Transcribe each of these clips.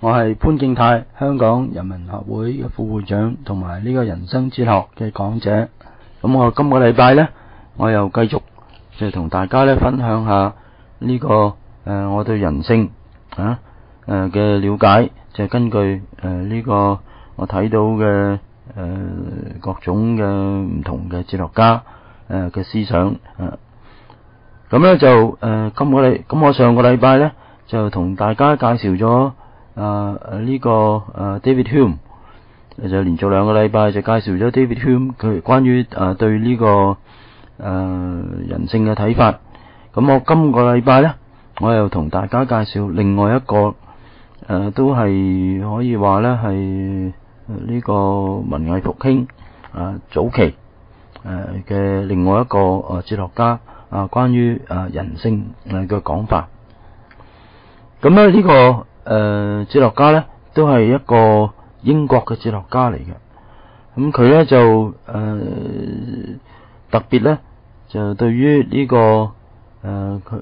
我係潘敬泰，香港人民學會嘅副會長，同埋呢個人生哲學嘅講者。咁我今個禮拜呢，我又繼續就同大家咧分享下呢、這個、我對人性啊诶嘅、了解，就根據誒呢、呃這個我睇到嘅诶、各種嘅唔同嘅哲學家诶嘅、思想啊。咁咧就诶、今個禮咁我上個禮拜咧就同大家介紹咗啊誒呢個誒、呃、David Hume，就連續兩個禮拜就介紹咗 David Hume 佢關於誒、呃、對呢、這個、人性嘅睇法。咁我今個禮拜咧我又同大家介紹另外一個誒、呃、都係可以話咧係呢個文藝復興啊早期誒嘅另外一個誒哲學家。啊，關於啊人性嘅講法，咁咧呢個誒、呃、哲學家咧都係一個英國嘅哲學家嚟嘅，咁佢咧就誒、呃、特別咧就對於呢、這個誒佢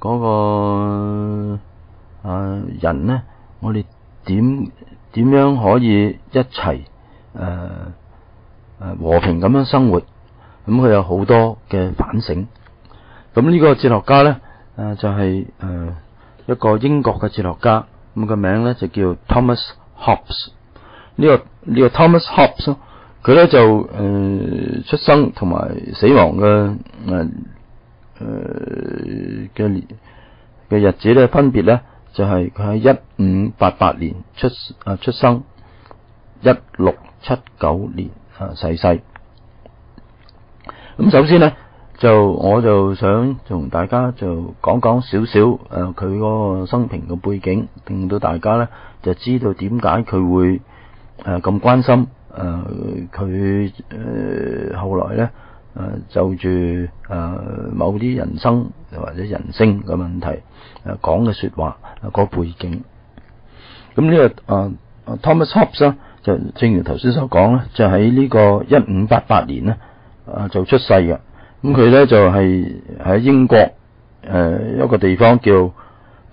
嗰個、人咧，我哋點點樣可以一齊誒誒和平咁樣生活？咁佢有好多嘅反省。咁呢個哲學家咧，誒就係誒一個英國嘅哲學家。咁個名咧就叫 Thomas Hobbes。呢個呢个 Thomas Hobbes，佢咧就誒出生同埋死亡嘅诶诶嘅嘅日子咧，分別咧就係佢喺一五八八年出啊出生，一六七九年啊逝世。咁首先咧，就我就想同大家就講講少少誒佢嗰個生平嘅背景，令到大家咧就知道點解佢會誒咁關心誒佢誒後來咧誒就住誒某啲人生或者人性嘅問題誒講嘅說話誒個背景。咁呢個誒 Thomas Hobbes 咧就正如頭先所講咧，就喺呢個一五八八年咧。啊，就出世嘅，咁佢咧就係喺英國誒一個地方叫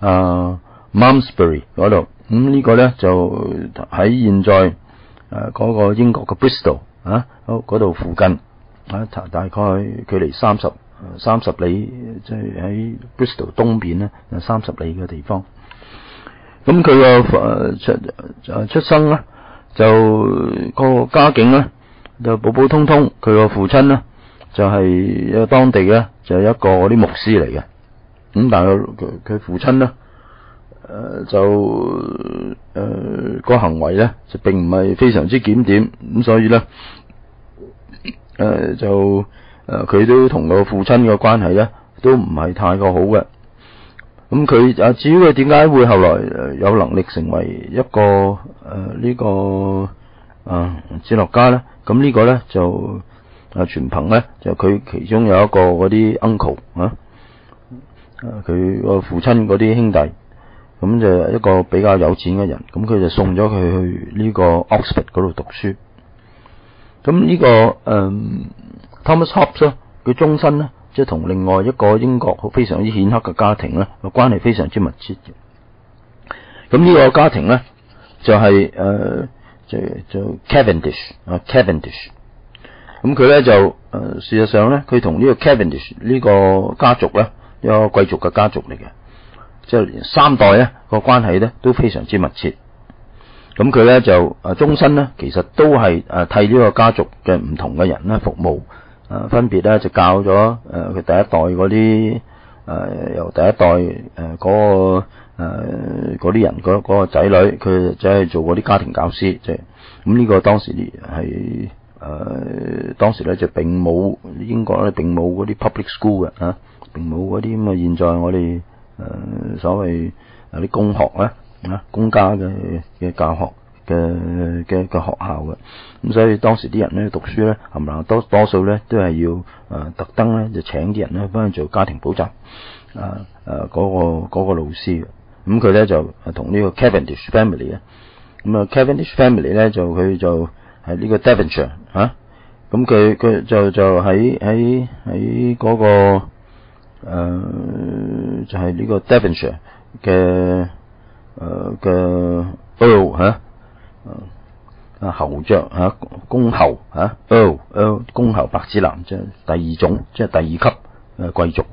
啊 Malmesbury 嗰度，咁呢個咧就喺現在诶嗰個英國嘅 Bristol 啊，嗰度附近啊，大概距離三十三十里，即係喺 Bristol 東邊咧，三十里嘅地方。咁佢個出誒出生咧，就個家境咧。就普普通通，佢個父親咧就係、是、一個當地嘅，就係一個啲牧師嚟嘅。咁但係佢佢父親咧，誒、呃、就誒個、行為咧就並唔係非常之檢點，咁所以咧誒、呃、就誒佢、都同個父親嘅關係咧都唔係太過好嘅。咁佢啊至於佢點解會後來有能力成為一個誒呢、呃這個啊哲學家咧？咁呢個咧就啊全憑咧就佢其中有一個嗰啲 uncle 啊，佢個父親嗰啲兄弟，咁就一個比較有錢嘅人，咁佢就送咗佢去呢個 Oxford 嗰度讀書。咁呢、這個、嗯、Thomas Hobbes 咧，佢終身咧即係同另外一個英國非常之顯赫嘅家庭咧個關係非常之密切嘅。咁呢個家庭咧就係、是、誒。呃就就 Cavendish 啊，Cavendish，咁佢咧就誒、事實上咧，佢同呢個 Cavendish 呢個家族咧，一個貴族嘅家族嚟嘅，即係三代咧個關係咧都非常之密切。咁佢咧就誒終身咧，其實都係誒替呢個家族嘅唔同嘅人咧服務，誒、分別咧就教咗誒佢第一代嗰啲誒由第一代誒嗰、呃嗰個。誒，嗰啲、人嗰、嗰個仔女，佢就係做嗰啲家庭教師，即係咁呢個當時係誒、呃，當時咧就並冇英國咧並冇嗰啲 public school 嘅吓、啊，並冇嗰啲咁啊。現在我哋誒、所謂啊啲公學咧啊，公家嘅嘅教學嘅嘅嘅學校嘅，咁所以當時啲人咧讀書咧，係咪多多數咧都係要誒、特登咧就請啲人咧幫佢做家庭補習啊誒嗰個嗰個老師嘅。咁佢咧就同呢個 Cavendish family 啊，咁啊 Cavendish family 咧就佢就係呢個 Devonshire 嚇，咁佢佢就就喺喺喺嗰個、呃、就係、是、呢個 Devonshire 嘅誒嘅 Earl 嚇，啊侯爵嚇公侯嚇 Earl Earl 公侯白子男，即係第二種，即係第二級誒貴族。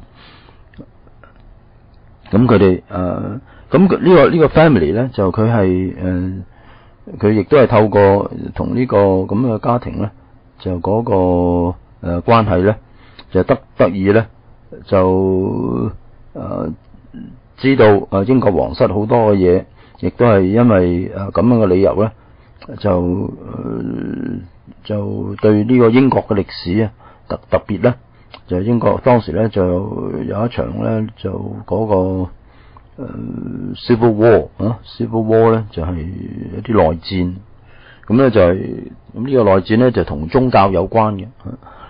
咁佢哋誒咁呢個呢個 family 咧，就佢係誒佢亦都係透過同呢個咁嘅家庭咧，就嗰個誒關係咧，就得得意咧就誒知道誒英國皇室好多嘅嘢，亦都係因為誒咁樣嘅理由咧，就就對呢個英國嘅歷史啊特特別咧。就英國當時咧就有一場咧就嗰、個、Civil War 啊，Civil War 咧就係、一啲內戰，咁咧就係咁呢個內戰咧就同宗教有關嘅，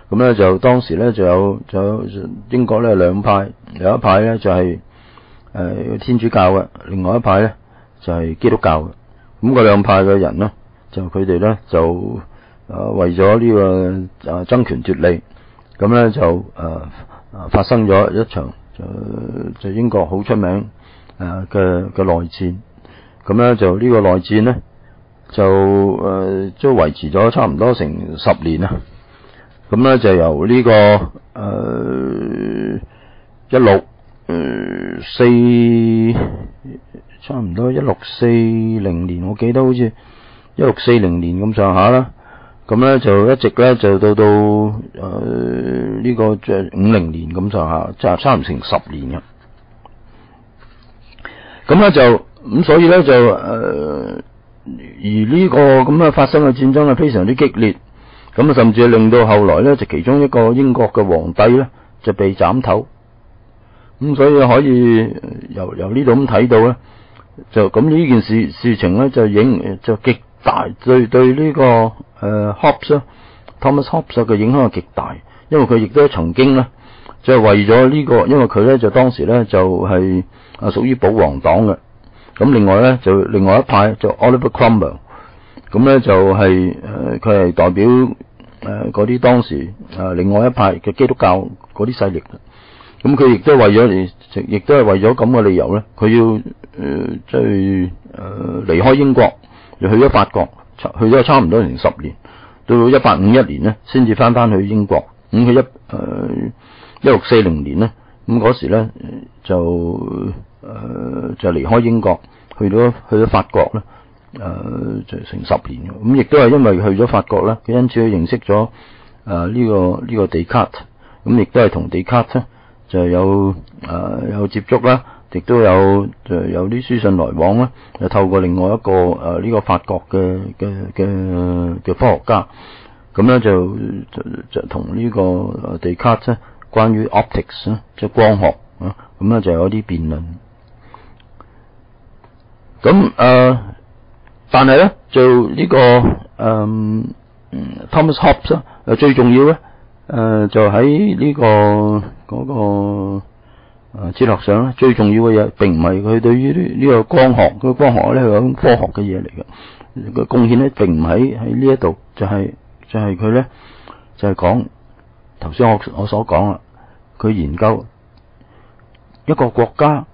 咁咧就當時咧就有就有英國咧兩派，有一派咧就係、是、誒、呃、天主教嘅，另外一派咧就係、基督教嘅，咁嗰兩派嘅人咧就佢哋咧就誒、呃、為咗呢個誒爭權奪利。咁咧就誒誒、發生咗一場就就英國好出名誒嘅嘅內戰，咁咧就呢個內戰咧就誒都維持咗差唔多成十年啦。咁咧就由呢、這個誒、一六誒四差唔多一六四零年，我記得好似一六四零年咁上下啦。咁咧就一直咧就到到誒呢個即係五零年咁上下，即係差唔成十年嘅。咁咧就咁，所以咧就誒、而呢個咁嘅發生嘅戰爭啊非常之激烈，咁啊甚至令到後來咧就其中一個英國嘅皇帝咧就被斬頭。咁所以可以由由呢度咁睇到咧，就咁呢件事事情咧就影就極大對對呢個誒 Hobbes Thomas Hobbes 嘅影響係極大，因為佢亦都曾經咧，就係為咗呢個，因為佢咧就當時咧就係啊屬於保皇黨嘅，咁另外咧就另外一派就 Oliver Cromwell，咁咧就係誒佢係代表誒嗰啲當時誒另外一派嘅基督教嗰啲勢力，咁佢亦都係為咗亦都係為咗咁嘅理由咧，佢要誒即係誒離開英國。又去咗法國，去咗差唔多成十年，到一八五一年呢，先至翻翻去英國。咁佢一誒一六四零年呢，咁嗰時咧就、呃、就離開英國，去咗去咗法國咧，誒、就成十年。咁亦都係因為去咗法國咧，佢因此佢認識咗誒呢個呢、這個笛卡爾，咁亦都係同笛卡爾咧就有誒、有接觸啦。亦都有就有啲書信來往啦，又透過另外一個誒呢、呃這個法國嘅嘅嘅嘅科學家，咁咧就就同呢個笛卡爾咧關於 optics 即係光學啊，咁咧就有啲辯論。咁誒、但係咧就呢、這個誒、Thomas Hobbes 誒最重要咧誒、就喺呢、這個嗰個。那個啊，哲學上咧最重要嘅嘢，並唔係佢對於呢呢個光學，佢光學咧係一種科學嘅嘢嚟嘅。個貢獻咧，並唔喺喺呢一度，就係就係佢咧就係講頭先我我所講啦，佢研究一個國家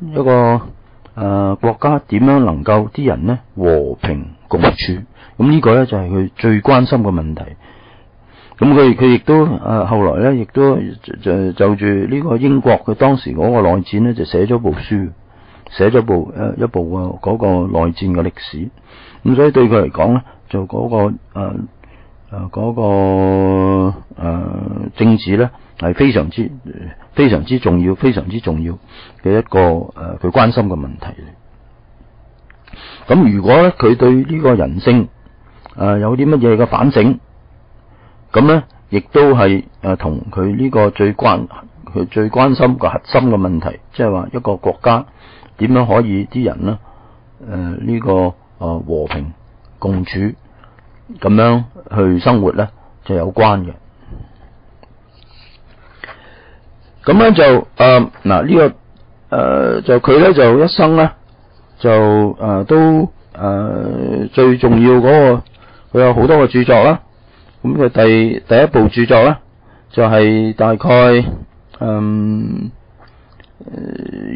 一個誒國家點樣能夠啲人咧和平共處，咁呢個咧就係佢最關心嘅問題。咁佢佢亦都誒、呃，後來咧亦都就就住呢個英國佢當時嗰個內戰咧，就寫咗部書，寫咗部誒一部啊嗰個內戰嘅歷史。咁所以對佢嚟講咧，就嗰、那個誒誒嗰個誒、呃、政治咧係非常之非常之重要，非常之重要嘅一個誒佢、呃、關心嘅問題。咁如果咧佢對呢個人性诶、有啲乜嘢嘅反省？咁咧，亦都係誒同佢呢個最關佢最關心個核心嘅問題，即係話一個國家點樣可以啲人咧诶呢個誒和平共處咁樣去生活咧，就有關嘅。咁咧就誒嗱呢個誒、呃、就佢咧就一生咧就誒、呃、都誒、呃、最重要嗰個，佢有好多個著作啦。咁佢第第一部著作咧，就係、是、大概嗯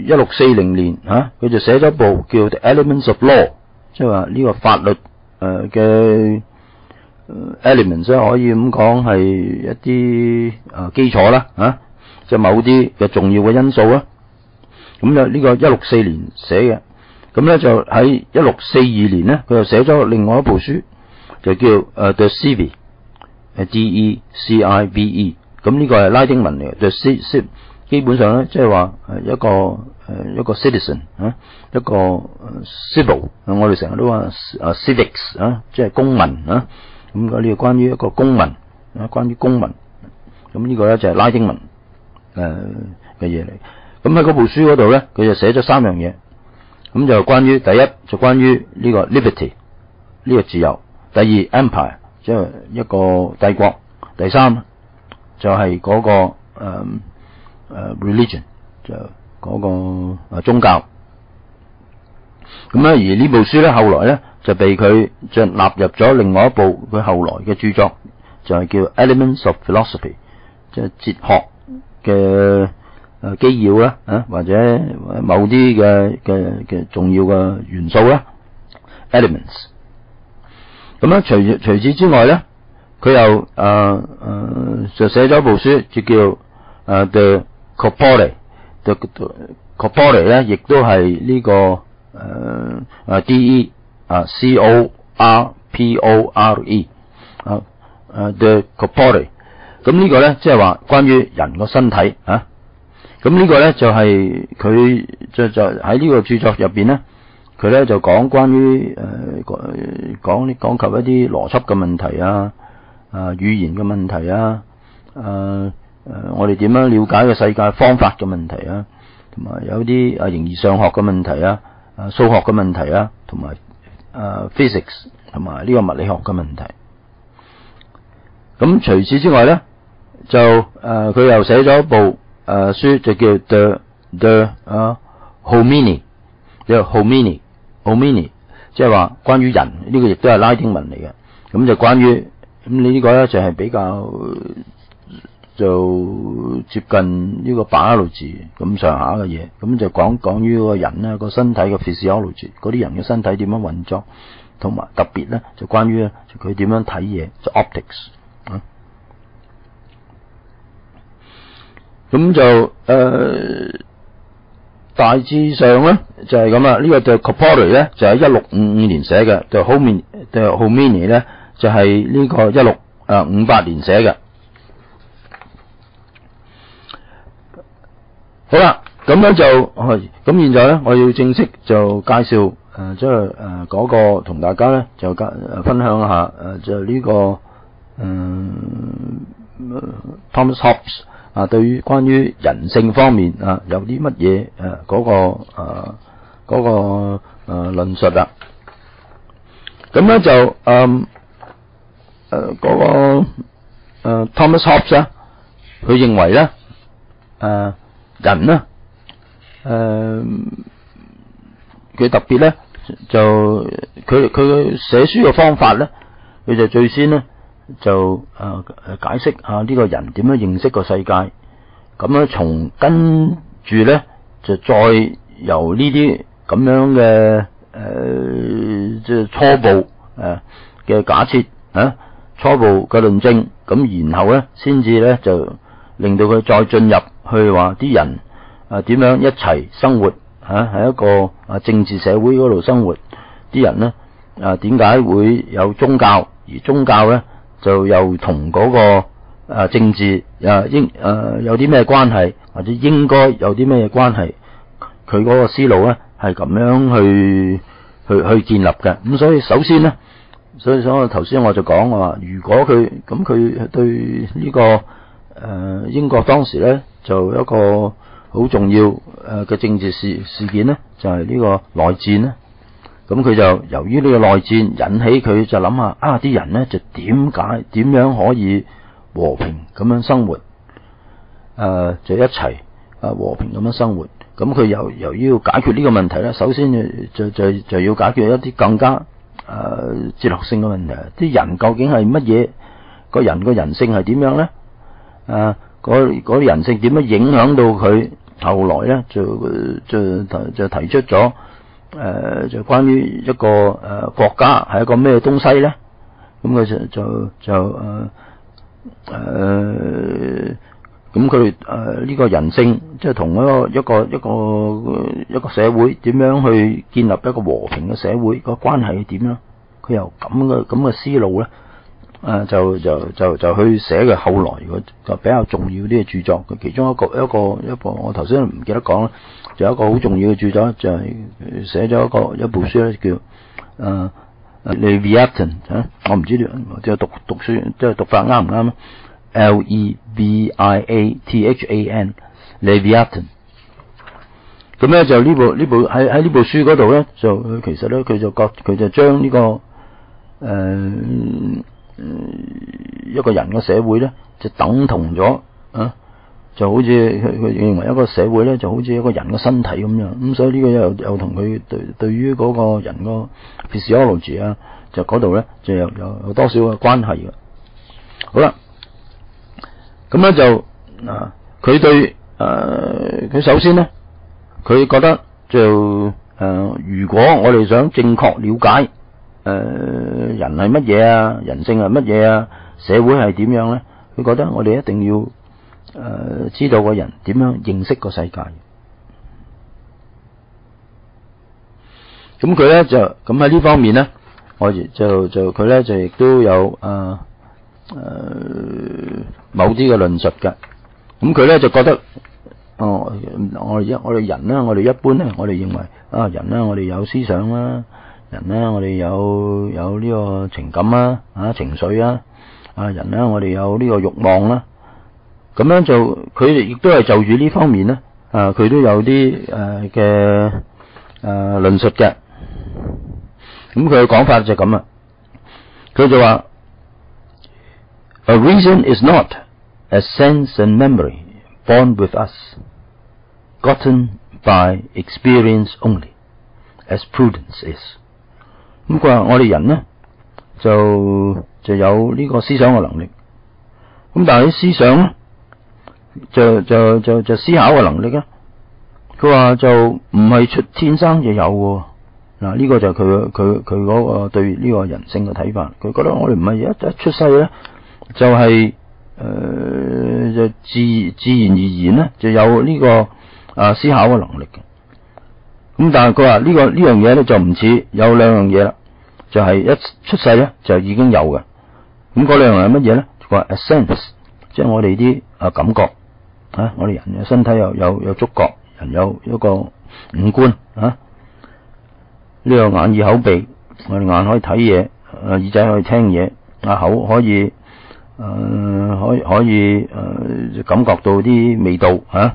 一六四零年吓，佢就寫咗部叫《Elements of Law》，即係話呢個法律誒嘅 elements 可以咁講係一啲诶基礎啦吓，即係某啲嘅重要嘅因素啦。咁就呢個一六四年寫嘅，咁咧就喺一六四二年咧，佢又寫咗另外一部書，就叫誒《The Civic》，誒 D E C I V E，咁呢個係拉丁文嚟嘅，The Civic。基本上咧，即係話誒一個誒一個 citizen 啊，一個 civil，我哋成日都話啊 civics 啊，即係公民啊。咁嗰啲關於一個公民啊，關於公民。咁呢個咧就係拉丁文诶嘅嘢嚟。咁喺嗰部書嗰度咧，佢就寫咗三樣嘢。咁就關於第一就關於呢個 liberty 呢個自由。第二 empire 即係一個帝國。第三就係嗰個誒。誒，religion 就嗰個誒宗教，咁咧而呢部書咧後來咧就被佢就納入咗另外一部佢後來嘅著作，就係叫 Elements of Philosophy，即係哲學嘅誒基要啦，啊或者某啲嘅嘅嘅重要嘅元素啦，Elements。咁咧除除此之外咧，佢又誒誒就寫咗部書，就叫誒 The Corpore。The Corpore 咧，亦都係呢個誒啊 D E 啊 C O R P O R E 啊誒 The Corpore，咁呢個咧即係話關於人個身體啊，咁呢個咧就係佢就就喺呢個著作入邊咧，佢咧就講關於誒講講及一啲邏輯嘅問題啊啊語言嘅問題啊誒。誒、呃，我哋點樣了解個世界方法嘅問題啊，同埋有啲啊形而上学嘅問題啊，啊數學嘅問題啊，同埋誒 physics 同埋呢個物理學嘅問題。咁除此之外咧，就誒佢、又寫咗一部誒、呃、書，就叫 The The 啊 Homini，叫 Homini，Homini，即係話關於人呢、這個亦都係拉丁文嚟嘅。咁就關於咁你呢個咧就係比較。就接近呢個 biology 咁上下嘅嘢，咁就講講於個人咧個身體嘅 physiology，嗰啲人嘅身體點樣運作，同埋特別咧就關於佢點樣睇嘢，就 optics 啊。咁就誒、大致上咧就係咁啊，呢個就 Corpore 咧就喺一六五五年寫嘅，就 h o m i n 就 Homini 咧就係呢個一六誒五八年寫嘅。好啦，咁樣就咁。現在咧，我要正式就介紹誒，即係誒嗰個同大家咧就分享下誒，就呢、是這個嗯、Thomas Hobbs 啊，對於關於人性方面啊，有啲乜嘢誒嗰個誒嗰、啊那個誒論、述啊。咁咧就誒誒嗰個誒 Thomas Hobbes 啊，佢認為咧誒。啊人呢，誒、佢特別咧，就佢佢寫書嘅方法咧，佢就最先咧就誒誒、解釋下呢個人點樣認識個世界，咁樣從跟住咧就再由呢啲咁樣嘅誒即係初步誒嘅假設啊，初步嘅論證，咁然後咧先至咧就令到佢再進入。去話啲人啊點樣一齊生活吓喺一個啊政治社會嗰度生活，啲人呢啊點解會有宗教？而宗教咧就又同嗰個啊政治啊應誒有啲咩關係，或者應該有啲咩關係？佢嗰個思路咧係咁樣去去去建立嘅。咁所以首先咧，所以所以頭先我就講話，如果佢咁佢對呢個誒英國當時咧。就一個好重要誒嘅政治事事件呢，就係呢個內戰呢。咁佢就由於呢個內戰引起佢就諗下啊，啲人呢就點解點樣可以和平咁樣生活？誒，就一齊啊和平咁樣生活。咁佢由由於要解決呢個問題咧，首先就就就要解決一啲更加诶哲學性嘅問題。啲人究竟係乜嘢？個人個人性係點樣咧？誒。嗰嗰啲人性點樣影響到佢後來咧就就就提出咗、诶、就关于一个诶国、家系一个咩东西咧？咁佢就就就诶诶咁佢诶呢个人性，即系同一个一个一个一个社会，点样去建立一个和平嘅社會個關係係點樣？佢由咁嘅咁嘅思路咧。誒，就就就就去寫嘅後來個比較重要啲嘅著作，佢其中一個一個一部我頭先唔記得講啦，就有一個好重要嘅著作就係寫咗一個一部書咧，叫誒 Leviathan 啊，我唔知道即係讀讀書即係讀法啱唔啱？L E V I A T H A N Leviathan，咁咧就呢部呢部喺喺呢部書嗰度咧，就其實咧佢就覺佢就將呢個誒。一个人嘅社会咧，就等同咗啊，就好似佢佢认为一个社会咧，就好似一个人嘅身体咁样。咁所以呢个又又同佢对对于嗰個人个 physiology 啊，就嗰度咧就有有有多少嘅关系嘅。好啦，咁咧就啊，佢对诶，佢首先咧，佢觉得就诶，如果我哋想正确了解。诶、人係乜嘢啊？人性係乜嘢啊？社會係點樣咧？佢覺得我哋一定要诶、知道個人點樣認識個世界。咁佢咧就咁喺呢方面咧，我亦就就佢咧就亦都有诶诶、某啲嘅論述嘅。咁佢咧就覺得，哦，我哋一我哋人咧，我哋一般咧，我哋認為啊，人咧，我哋有思想啦。人咧，我哋有有呢個情感啊，啊情緒啊，啊人咧，我哋有呢個慾望啦。咁樣就佢哋亦都係就住呢方面咧，啊佢都有啲誒嘅誒論述嘅。咁佢嘅講法就咁啊，佢就話：A reason is not a sense and memory born with us, gotten by experience only, as prudence is. 咁佢话我哋人咧就就有呢个思想嘅能力，咁但系啲思想咧就就就就思考嘅能力咧，佢话就唔系出天生就有嘅，嗱、呢个就系佢佢佢嗰個對呢个人性嘅睇法，佢觉得我哋唔系一一出世咧就系、是、誒、呃、就自自然而然咧就有呢个啊思考嘅能力嘅。咁但係佢話呢个呢樣嘢咧就唔似有兩樣嘢啦，就係、是、一出世咧就已經有嘅。咁嗰兩樣係乜嘢咧？佢話 a sense，即係我哋啲啊感覺啊，我哋人嘅身體有有有觸覺，人有一個五官啊，呢、這個眼耳口鼻，我哋眼可以睇嘢，啊耳仔可以聽嘢，啊口可以诶、可以可以诶、感覺到啲味道啊。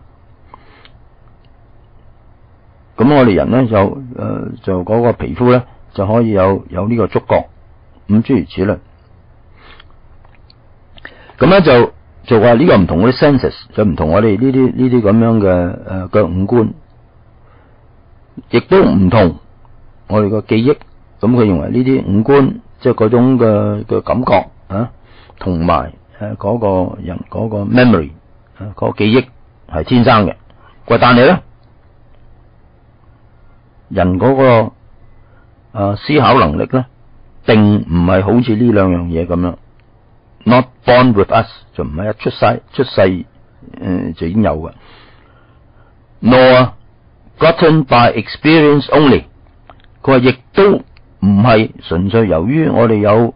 咁我哋人咧就诶、就嗰個皮膚咧就可以有有呢個觸覺，咁诸如此类。咁咧就就話呢個唔同嗰啲 senses，就唔同我哋呢啲呢啲咁樣嘅诶嘅五官，亦都唔同我哋個記憶。咁佢认为呢啲五官即係嗰種嘅嘅感覺啊，同埋诶嗰個人嗰個 memory 啊嗰個記憶係天生嘅。喂，但係咧。人嗰個啊思考能力咧，並唔係好似呢兩樣嘢咁樣。Not born with us 就唔係一出世出世誒、就已經有嘅。Nor gotten by experience only，佢話亦都唔係純粹由於我哋有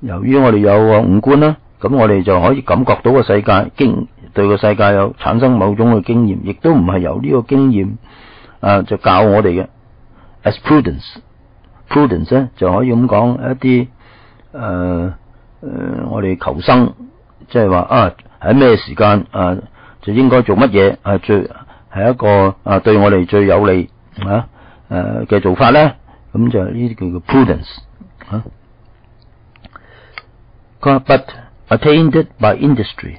由於我哋有個五官啦，咁我哋就可以感覺到個世界經對個世界有產生某種嘅經驗，亦都唔係由呢個經驗啊就教我哋嘅。As prudence，prudence 咧就可以咁講一啲誒誒，我哋求生，即係話啊喺咩時間啊就應該做乜嘢啊最係一個啊對我哋最有利啊誒嘅做法咧，咁就呢啲叫做 prudence 啊。佢話 but attained by industry，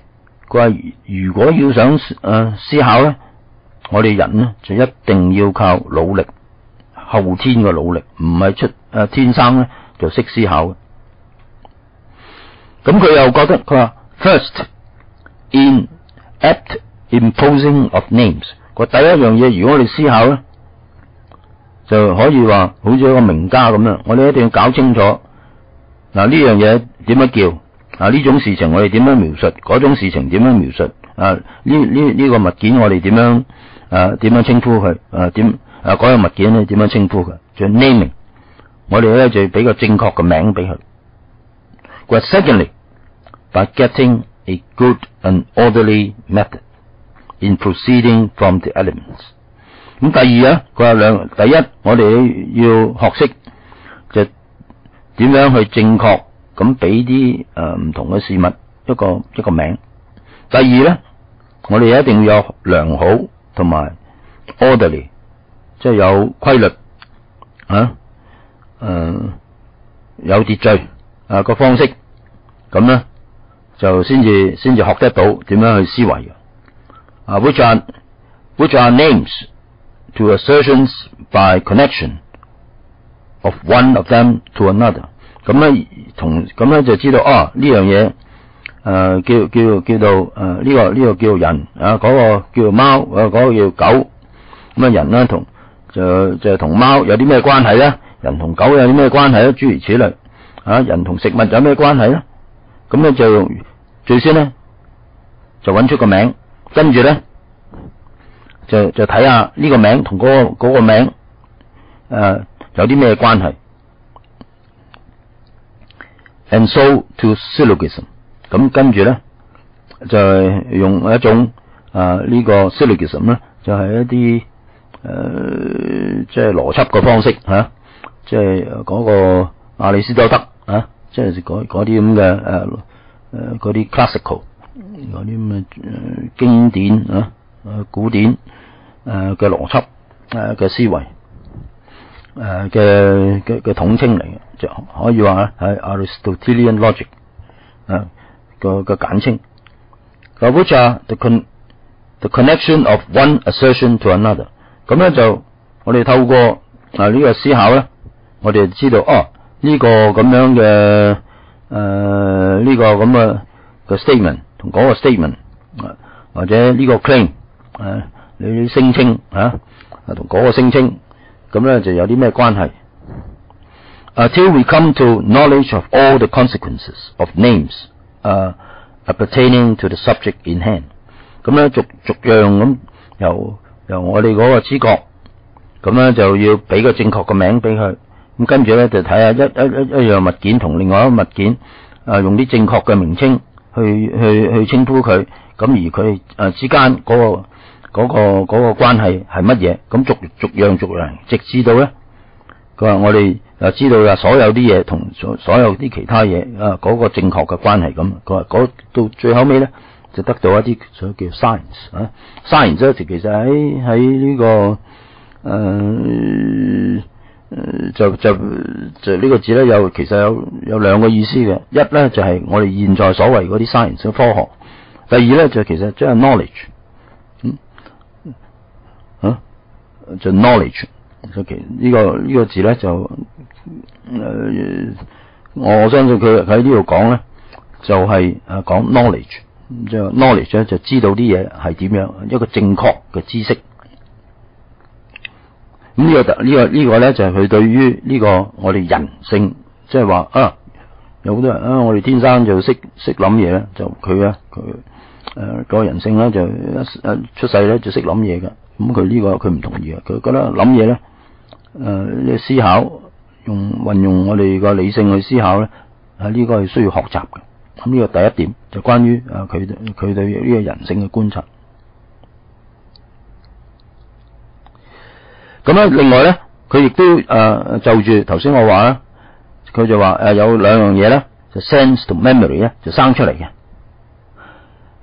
佢話如果要想誒、思考咧，我哋人咧就一定要靠努力。后天嘅努力唔系出诶天生咧就识思考嘅，咁佢又觉得佢话 first in apt imposing of names，个第一样嘢，如果我哋思考咧，就可以话好似一个名家咁样，我哋一定要搞清楚嗱呢样嘢点样叫啊？呢种事情我哋点样描述？嗰種事情点样描述？啊呢呢呢个物件我哋点样啊点样称呼佢？啊点啊嗰樣物件咧点样称呼佢？就 naming，我哋咧就俾个正确嘅名俾佢。佢話 secondly by getting a good and orderly method in proceeding from the elements。咁第二啊，佢話兩第一，我哋要學識就點樣去正確咁俾啲誒唔同嘅事物一個一個名。第二咧，我哋一定要有良好同埋 orderly，即係有規律啊，誒、有秩序啊個方式，咁咧就先至先至學得到點樣去思維嘅。啊，which are which are names to assertions by connection of one of them to another。咁咧同咁咧就知道啊呢樣嘢。誒、叫叫叫到誒呢個呢、這個叫人啊，嗰、個叫貓，誒、那、嗰個叫狗。咁啊人咧同就就同貓有啲咩關係咧？人同狗有啲咩關係咧？諸如此類。啊，人同食物有咩關係咧？咁咧就最先咧就揾出個名，跟住咧就就睇下呢個名同嗰、那個、那個名诶、有啲咩關係。And so to syllogism。咁跟住咧，就用一種啊呢、這個 syllogism 咧，就係一啲誒即係邏輯嘅方式吓，即係嗰個亞里士多德啊，即係嗰啲咁嘅誒誒嗰啲 classical 嗰啲咁嘅誒經典啊誒古典誒嘅邏輯誒嘅思維誒嘅嘅嘅統稱嚟嘅，就可以話係 Aristotelian logic 啊。個個簡稱，個 which are the con the connection of one assertion to another。咁咧就我哋透過啊呢個思考咧，我哋知道哦呢個咁樣嘅誒呢個咁嘅嘅 statement 同嗰個 statement 啊或者呢個 claim 啊你聲稱啊同嗰個聲稱咁咧就有啲咩關係？Until we come to knowledge of all the consequences of names。誒，pertaining to the subject in hand，咁咧逐逐樣咁由我哋嗰個知覺，咁咧就要俾個正確嘅名俾佢，咁跟住咧就睇下一一一一樣物件同另外一個物件，啊用啲正確嘅名稱去去去稱呼佢，咁而佢誒之間嗰個嗰個嗰個關係係乜嘢？咁逐逐樣逐樣，直至到咧，佢話我哋。就知道啦，所有啲嘢同所所有啲其他嘢啊，嗰個正確嘅關係咁。佢話嗰到最後尾咧，就得到一啲所叫 science 啊，science 咧其實喺喺呢個誒誒就就就呢個字咧有其實有有兩個意思嘅。一咧就係我哋現在所謂嗰啲 science 科學，第二咧就其實即係 knowledge，嗯啊就 knowledge。所以呢個呢個字咧就誒、我相信佢喺呢度講咧，就係誒講 knowledge，即 knowledge 咧就知道啲嘢係點樣，一個正確嘅知識。咁、這個這個這個、呢個呢個呢個咧就係佢對於呢個我哋人性，即係話啊，有好多人啊，我哋天生就識識諗嘢咧，就佢啊佢誒個人性咧就一出世咧就識諗嘢嘅。咁佢呢個佢唔同意啊，佢覺得諗嘢咧。誒，思考用運用我哋個理性去思考咧，啊呢、這個係需要學習嘅。咁、呢個第一點就關於啊佢佢对呢個人性嘅觀察。咁咧，另外咧，佢亦都诶、就住頭先我話啦，佢就話誒、呃、有兩樣嘢咧，就 sense 同 memory 咧就生出嚟嘅。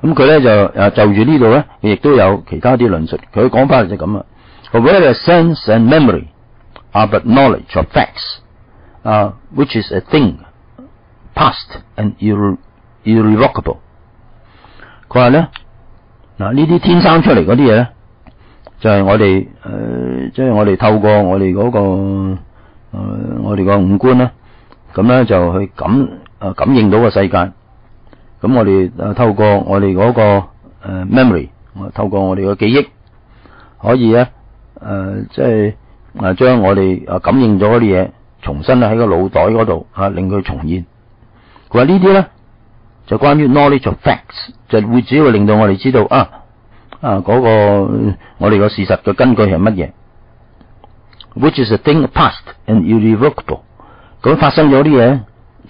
咁佢咧就诶就住呢度咧，亦都有其他啲論述。佢講法就咁啊，佢話咧 sense and memory。are but knowledge of facts，啊，which is a thing past and irrevocable。佢话咧，嗱呢啲天生出嚟嗰啲嘢咧，就系我哋诶，即系我哋透过我哋嗰個誒，我哋个五官咧，咁咧就去感诶感应到个世界。咁我哋诶透过我哋嗰個誒 memory，我透过我哋个记忆可以咧诶，即系诶将我哋诶感应咗啲嘢，重新喺个脑袋嗰度啊，令佢重现。佢話呢啲咧就關於 knowledge of facts，就會只會令到我哋知道啊啊嗰個我哋個事實嘅根據係乜嘢，which is a thing past and irrevocable。咁發生咗啲嘢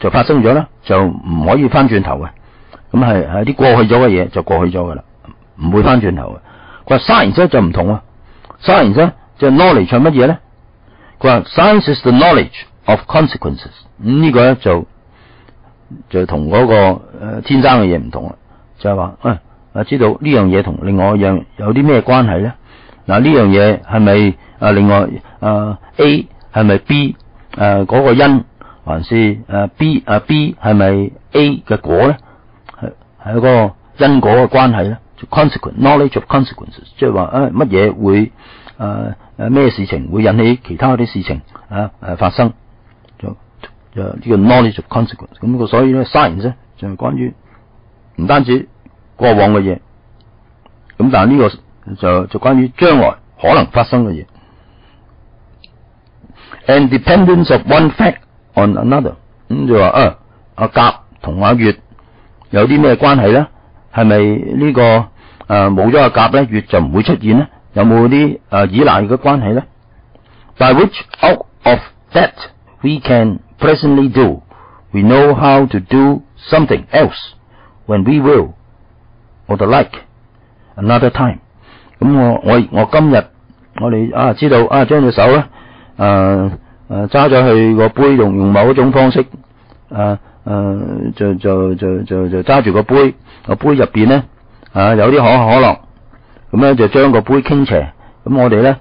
就發生咗啦，就唔可以翻轉頭嘅。咁係係啲過去咗嘅嘢就過去咗噶啦，唔會翻轉頭嘅。佢話 science 就唔同啊，science 就 knowledge 係乜嘢咧？佢話 science is the knowledge of consequences。咁呢個咧就就同嗰個誒天生嘅嘢唔同啦，就係話誒啊知道呢样嘢同另外一样有啲咩关系咧？嗱呢样嘢係咪啊另外啊 A 係咪 B 誒嗰個因，还是誒 B 啊 B 系咪 A 嘅果咧？係係一个因果嘅关系咧，consequence knowledge of consequences，即系话诶乜嘢会诶诶咩事情会引起其他啲事情啊誒發生，就呢個 knowledge of consequence。咁個所以咧 science 咧就係關於唔單止過往嘅嘢，咁但係呢個就就關於將來可能發生嘅嘢。And dependence of one fact on another，咁就話啊阿甲同阿乙。有啲咩關係咧？係咪呢個誒冇咗阿甲咧，乙就唔會出現咧？有冇啲誒依賴嘅關係咧？By which out of that we can presently do, we know how to do something else when we will or the like another time。咁我我我今日我哋啊知道啊將隻手咧誒誒揸咗去個杯度，用某一種方式誒。誒、呃，就就就就就揸住個杯，個杯入邊咧啊有啲可口可樂，咁咧就將個杯傾斜，咁我哋咧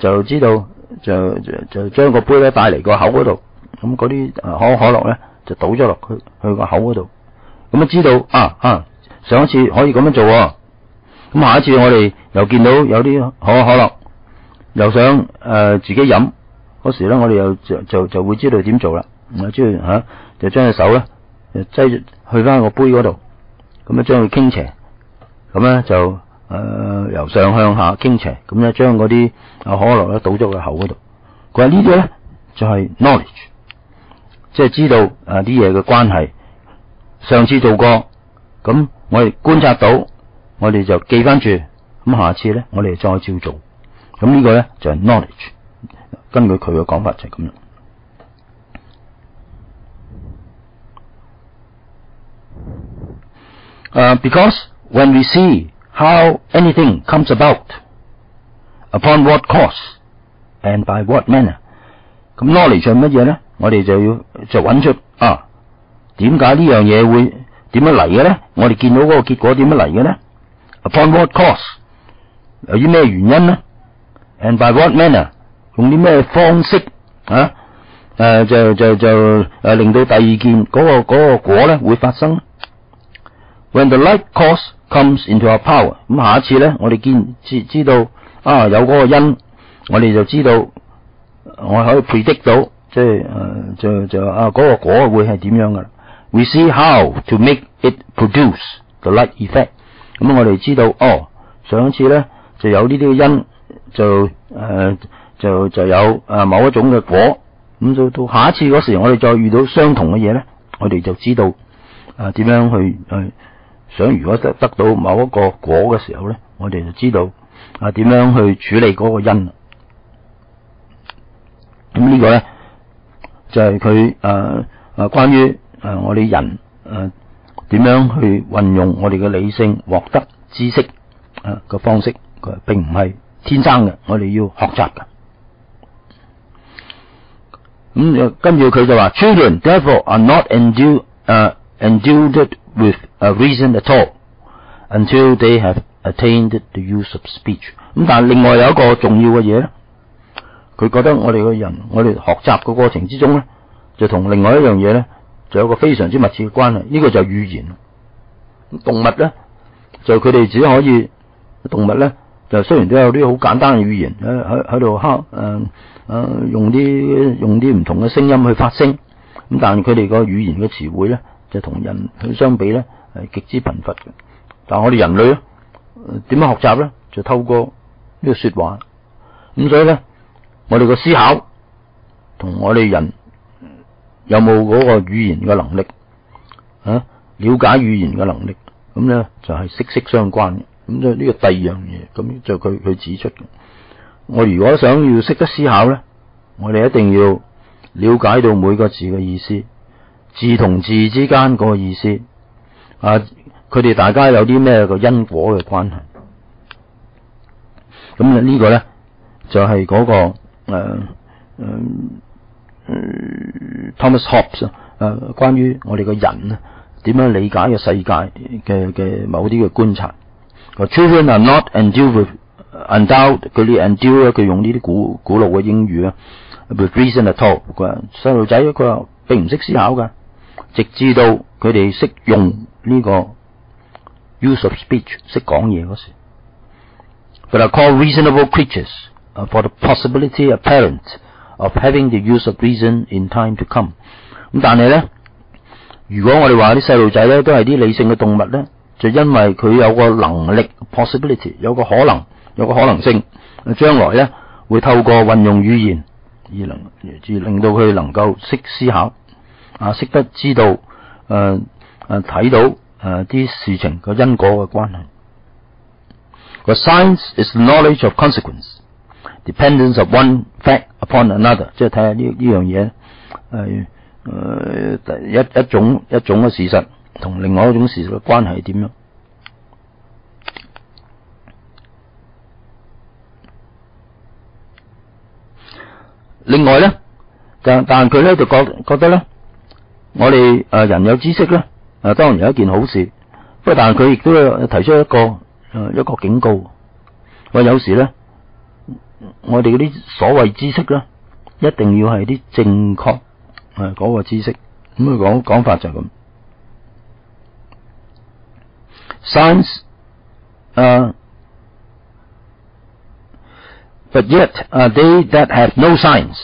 就知道就就就將個杯咧帶嚟個口嗰度，咁嗰啲可口可樂咧就倒咗落去去個口嗰度，咁啊知道啊啊上一次可以咁樣做，咁下一次我哋又見到有啲可口可樂，又想誒、自己飲嗰時咧，我哋又就就就會知道點做啦，我知道吓。就將隻手咧，就擠去翻個杯嗰度，咁咧將佢傾斜，咁咧就誒、由上向下傾斜，咁咧將嗰啲啊可樂咧倒咗個口嗰度。佢話呢啲咧就係、knowledge，即係知道啊啲嘢嘅關係。上次做過，咁我哋觀察到，我哋就記翻住，咁下次咧我哋再照做。咁呢個咧就係、knowledge。根據佢嘅講法就係咁樣。Uh, because when we see how anything comes about, upon what course and by what manner，咁 knowledge 係乜嘢咧？我哋就要就揾出啊，點解呢樣嘢會點樣嚟嘅咧？我哋見到嗰個結果點樣嚟嘅咧？Upon what cause？由於咩原因咧？And by what manner？用啲咩方式啊？誒、就就就誒、令到第二件嗰、嗰個、嗰個果咧會發生。When the like cause comes into power，咁下一次咧，我哋見知知道啊有嗰個因，我哋就知道我可以 predict 到，即係誒就就啊嗰個果會係點樣噶啦。We see how to make it produce the light effect。咁我哋知道哦，上一次咧就有呢啲因，就誒就就有誒某一種嘅果。咁到到下一次嗰時，我哋再遇到相同嘅嘢咧，我哋就知道啊點樣去去。想如果得得到某一個果嘅時候咧，我哋就知道啊點樣去處理嗰個因。咁呢個咧就係佢誒誒關於誒、我哋人誒點、呃、樣去運用我哋嘅理性獲得知識啊嘅方式，佢並唔係天生嘅，我哋要學習嘅。咁跟住佢就話：Children therefore are not endued 誒 endued with a reason at all until they have attained the use of speech。咁但係另外有一個重要嘅嘢咧，佢覺得我哋個人，我哋學習嘅過程之中咧，就同另外一樣嘢咧，就有個非常之密切嘅關係。呢個就係語言。動物咧，就佢哋只可以動物咧，就雖然都有啲好簡單嘅語言喺喺喺度敲誒誒，用啲用啲唔同嘅聲音去發聲。咁但係佢哋個語言嘅詞彙咧。就同人去相比咧，係極之貧乏嘅。但係我哋人類咧，點樣學習咧？就透過呢個說話。咁所以咧，我哋個思考同我哋人有冇嗰個語言嘅能力啊，了解語言嘅能力，咁咧就係息息相關嘅。咁就呢個第二樣嘢，咁就佢佢指出。我如果想要識得思考咧，我哋一定要了解到每個字嘅意思，字同字之間嗰個意思啊，佢哋大家有啲咩個因果嘅關係。咁呢個咧就係、是、嗰、那個誒誒、呃呃、Thomas Hobbes 啊，誒關於我哋個人啊點樣理解嘅世界嘅嘅某啲嘅觀察。Children are not endowed with endowed 佢哋 endowed 咧，佢用呢啲古古老嘅英語啊，with reason at all。佢話細路仔佢話並唔識思考噶，直至到佢哋識用呢個 use of speech，識講嘢嗰時。But call reasonable creatures for the possibility apparent of having the use of reason in time to come。咁但系咧，如果我哋话啲细路仔咧都系啲理性嘅动物咧，就因为佢有个能力 possibility，有个可能，有个可能性，将来咧会透过运用语言而能而令到佢能够识思考，啊，识得知道诶诶睇到诶啲事情个因果嘅关系，个 science is knowledge of consequence, dependence of one fact upon another，即係睇下呢呢樣嘢係誒一一種一種嘅事實同另外一種事實嘅關係係點樣？另外咧，但但佢咧就覺覺得咧，我哋誒人有知識咧，誒當然有一件好事，不過但係佢亦都提出一個。誒，一個警告，話有時咧，我哋嗰啲所謂知識咧，一定要係啲正確誒嗰個知識。咁佢講講法就係咁。：Science，But yet，uh, they that have no science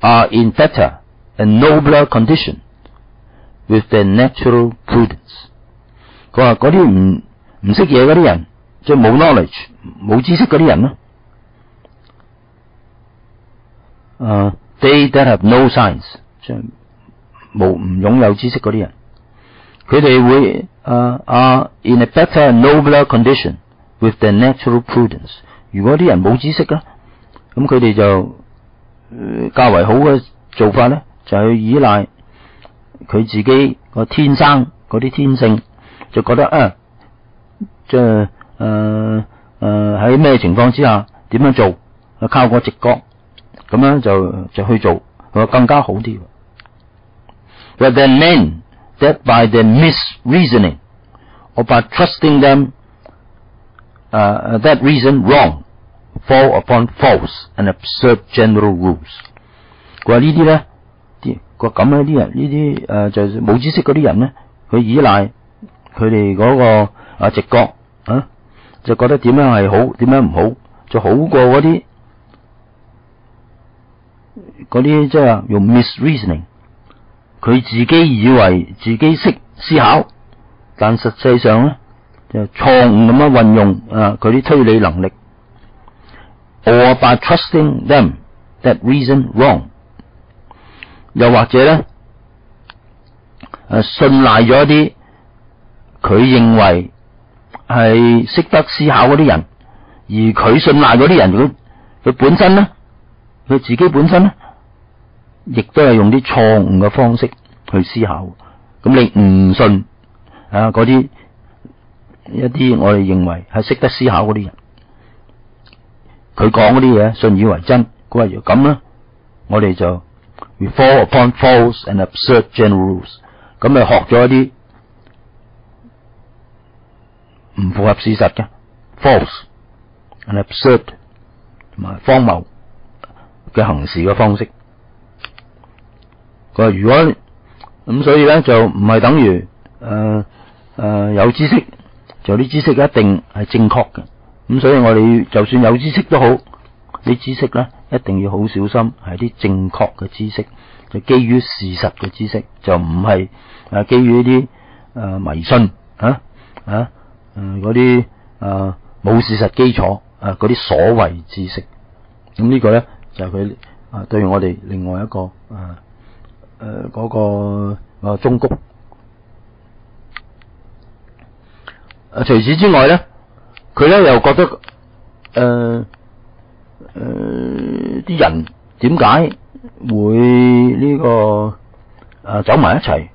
are in better and nobler condition with their natural prudence。佢話嗰啲唔唔識嘢嗰啲人。即係冇 knowledge 冇知識嗰啲人咯，誒，they that have no science，即系冇唔擁有知識嗰啲人，佢哋會誒啊 in a better nobler condition with the natural prudence。如果啲人冇知識咧，咁佢哋就較為好嘅做法咧，就係去依賴佢自己個天生嗰啲天性，就覺得啊，即系。誒誒，喺咩情況之下點樣做？靠個直覺，咁樣就就去做，佢更加好啲。But then men that by their misreasoning or by trusting them, uh, that reason wrong, fall upon false and absurd general rules。佢話呢啲咧，啲個咁樣啲人，呢啲誒就冇知識嗰啲人咧，佢依賴佢哋嗰個啊直覺啊。就覺得點樣係好，點樣唔好，就好過嗰啲嗰啲即系话用 misreasoning，佢自己以为自己识思考，但实际上咧就错误咁样运用啊佢啲推理能力，or by trusting them that reason wrong，又或者咧诶信赖咗啲佢认为系识得思考嗰啲人，而佢信赖嗰啲人，佢佢本身咧，佢自己本身咧，亦都係用啲錯誤嘅方式去思考。咁你唔信啊？嗰啲一啲我哋認為係識得思考嗰啲人，佢講嗰啲嘢信以為真，佢話如咁咧，我哋就 we fall upon false and absurd general rules，咁咪學咗一啲。唔符合事實嘅 false and absurd 同埋荒謬嘅行事嘅方式。佢話如果咁，所以咧就唔係等於誒誒有知識，就啲知識一定係正確嘅。咁所以我哋就算有知識都好，啲知識咧一定要好小心，係啲正確嘅知識，就基於事實嘅知識，就唔係誒基於啲誒迷信啊啊！誒，嗰啲誒冇事實基礎啊嗰啲所謂知識。咁呢個咧就係佢啊對我哋另外一個啊誒嗰個啊忠告。啊除此之外咧，佢咧又覺得誒誒啲人點解會呢個啊走埋一齊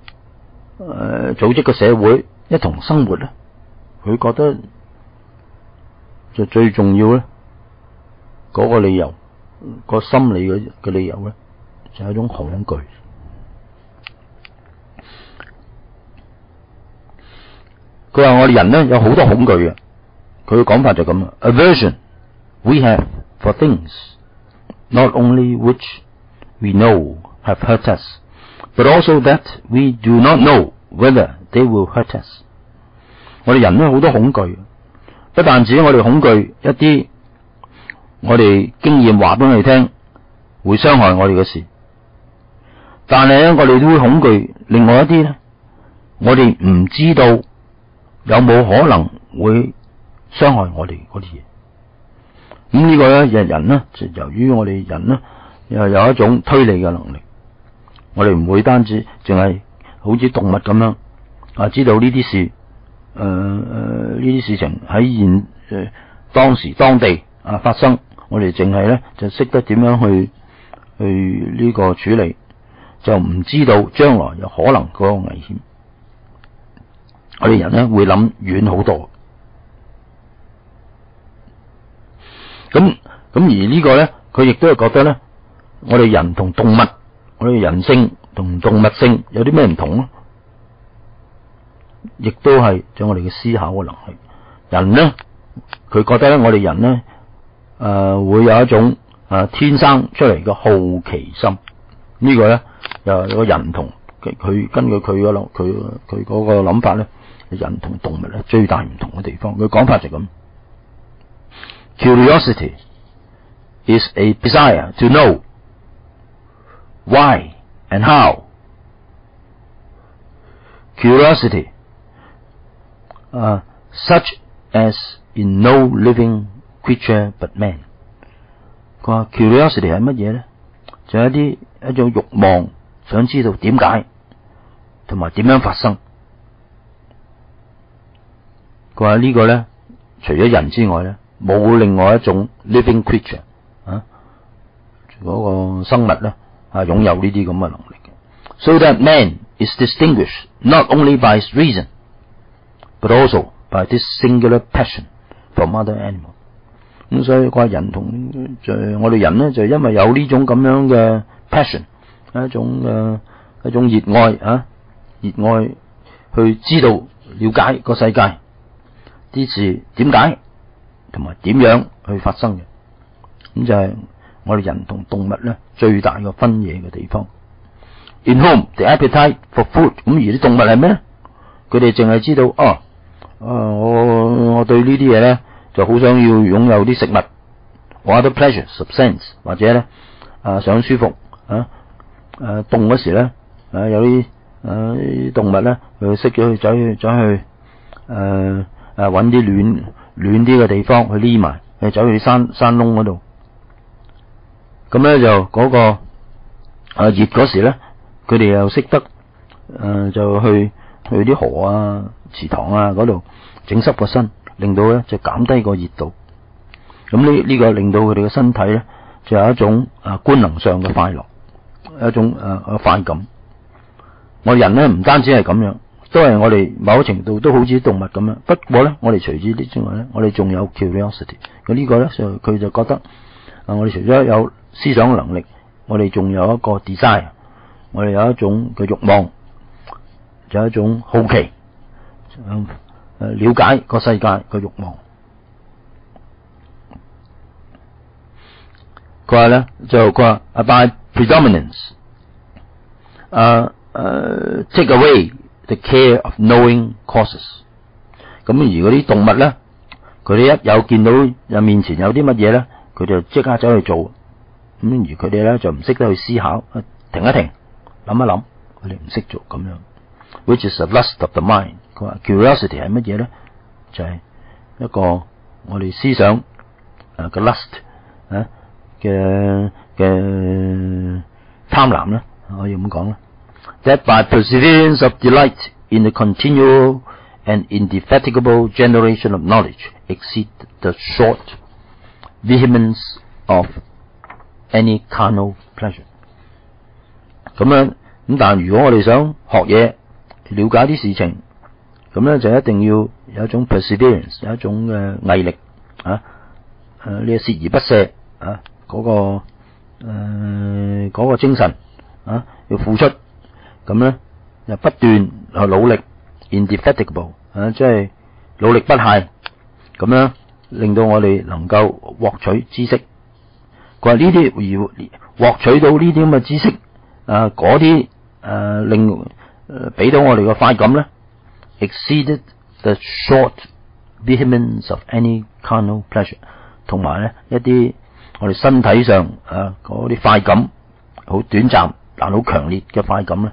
誒組織個社會一同生活咧？佢覺得就最重要咧，嗰個理由，個心理嘅嘅理由咧，就係一種恐懼。佢话我哋人咧有好多恐惧嘅，佢嘅讲法就咁啊。Aversion we have for things not only which we know have hurt us, but also that we do not know whether they will hurt us。我哋人咧好多恐惧，不但止我哋恐惧一啲我哋经验话俾我哋听会伤害我哋嘅事，但系咧我哋都会恐惧另外一啲咧，我哋唔知道有冇可能會傷害我哋嗰啲嘢。咁呢個咧，人咧就由於我哋人咧又有一種推理嘅能力，我哋唔會單止淨係好似動物咁樣啊，知道呢啲事。誒誒，呢啲、事情喺现诶、呃、當時當地啊發生，我哋淨係咧就識得點樣去去呢個處理，就唔知道將來有可能嗰個危險。我哋人咧會諗遠好多。咁咁而呢個咧，佢亦都係覺得咧，我哋人同動物，我哋人性同動物性有啲咩唔同咯？亦都係將我哋嘅思考嘅能力。人咧，佢覺得咧，我哋人咧，诶、呃，會有一種誒、呃、天生出嚟嘅好奇心。這個、呢个咧，又有個人同佢根據佢嗰谂，佢佢嗰個諗法咧，人同動物咧最大唔同嘅地方。佢講法就咁：Curiosity is a desire to know why and how. Curiosity 啊、，such as in no living creature but man。佢話 curiosity 係乜嘢咧？就係一啲一種慾望，想知道點解，同埋點樣發生。佢話呢個咧，除咗人之外咧，冇另外一種 living creature 啊，嗰個生物咧啊，擁有呢啲咁嘅能力嘅。So that man is distinguished not only by his reason。But also by this singular passion for mother animal。咁所以個人同就我哋人咧，就因為有呢種咁樣嘅 passion，一種嘅一種熱愛啊，熱愛去知道了解個世界啲事點解，同埋點樣去發生嘅。咁就係我哋人同動物咧最大嘅分野嘅地方。In home the appetite for food，咁而啲動物係咩咧？佢哋淨係知道哦。啊！我我對呢啲嘢咧，就好想要擁有啲食物，或者 pleasure of sense，或者咧啊想舒服啊誒凍嗰時咧啊有啲誒動物咧佢識咗去走去走去誒诶搵啲暖暖啲嘅地方去匿埋，去走去山山窿嗰度。咁咧就嗰個啊熱嗰时咧，佢哋又识得诶就去去啲河啊。池塘啊，嗰度整湿个身，令到咧就减低个热度。咁呢呢个令到佢哋嘅身体咧，就有一种啊官能上嘅快乐，一种诶诶快感。我人咧唔单止系咁样，都系我哋某程度都好似動物咁樣。不過咧，我哋除咗呢之外咧，我哋仲有 curiosity。咁呢個咧就佢就覺得啊，我哋除咗有思想能力，我哋仲有一個 desire，我哋有一種嘅慾望，就有一種好奇。誒，了解個世界嘅慾望。佢話咧就佢話，by predominance，誒誒，take away the care of knowing causes。咁而嗰啲动物咧，佢哋一有見到有面前有啲乜嘢咧，佢就即刻走去做。咁而佢哋咧就唔識得去思考，停一停，諗一諗，佢哋唔識做咁樣。Which is a lust of the mind。Curiosity 係乜嘢咧？就係、是、一個我哋思想啊嘅 lust 啊嘅嘅貪婪啦，可以咁講啦。That by perseverance of delight in the continual and indefatigable generation of knowledge exceed the short vehemence of any carnal pleasure。咁样咁，但系如果我哋想学嘢、了解啲事情，咁咧就一定要有一种 perseverance，有一种嘅毅力啊，诶，呢个锲而不舍啊，嗰个诶嗰个精神啊，要付出， 咁咧又不斷去努力，indefatigable 啊，即係努力不懈，咁樣令到我哋能夠獲取知識。佢話呢啲要獲取到呢啲咁嘅知識。啊！嗰啲誒令誒俾到我哋嘅快感咧，exceeded the short vehemence of any carnal pleasure，同埋咧一啲我哋身體上啊嗰啲快感好短暫但好強烈嘅快感咧，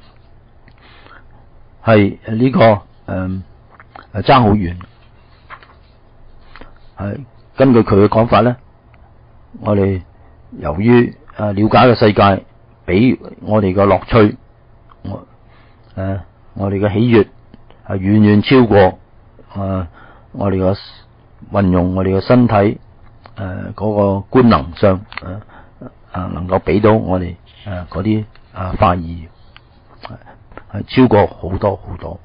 系呢、這個誒誒爭好远，系根据佢嘅讲法咧，我哋由于诶了解嘅世界。俾我哋嘅乐趣，我誒我哋嘅喜悦系远远超過誒我哋嘅运用我哋嘅身体诶嗰個官能上誒誒能够俾到我哋诶嗰啲啊快意係超過好多好多。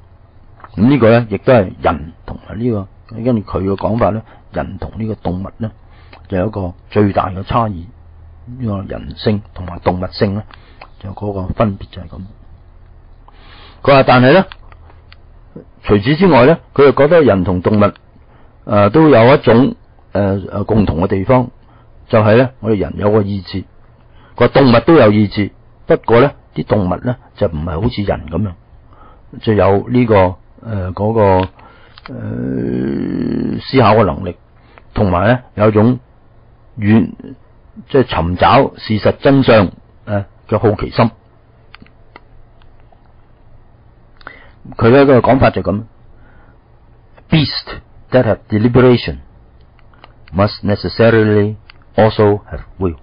咁呢個咧亦都係人同埋呢個，跟住佢嘅講法咧，人同呢個動物咧就有一個最大嘅差異。呢個人性同埋動物性咧，就嗰個分別就係咁。佢话，但係咧，除此之外咧，佢又覺得人同動物诶、呃、都有一種誒誒、呃、共同嘅地方，就係、是、咧，我哋人有個意志，個動物都有意志，不過咧啲動物咧就唔係好似人咁樣，就有呢、這個誒嗰、個誒、思考嘅能力，同埋咧有一種遠。即係尋找事實真相誒嘅好奇心，佢咧個講法就咁：Beast that have deliberation must necessarily also have will。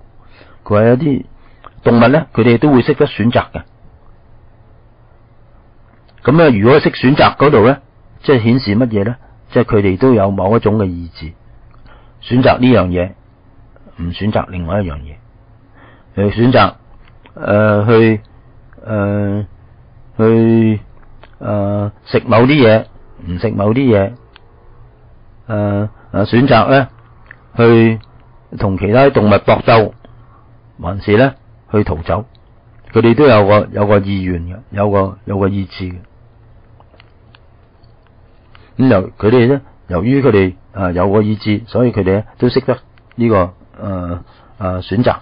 佢話有啲動物咧，佢哋都會識得選擇嘅。咁咧，如果識選擇嗰度咧，即係顯示乜嘢咧？即係佢哋都有某一種嘅意志，選擇呢樣嘢。唔選擇另外一樣嘢，誒選擇誒、呃、去誒、呃、去誒、呃、食某啲嘢，唔食某啲嘢，誒誒選擇咧去同其他動物搏鬥，還是咧去逃走？佢哋都有個有个意願嘅，有個有个意志嘅。咁由佢哋咧，由於佢哋啊有個意志，所以佢哋咧都識得呢、這個。誒誒、呃呃，選擇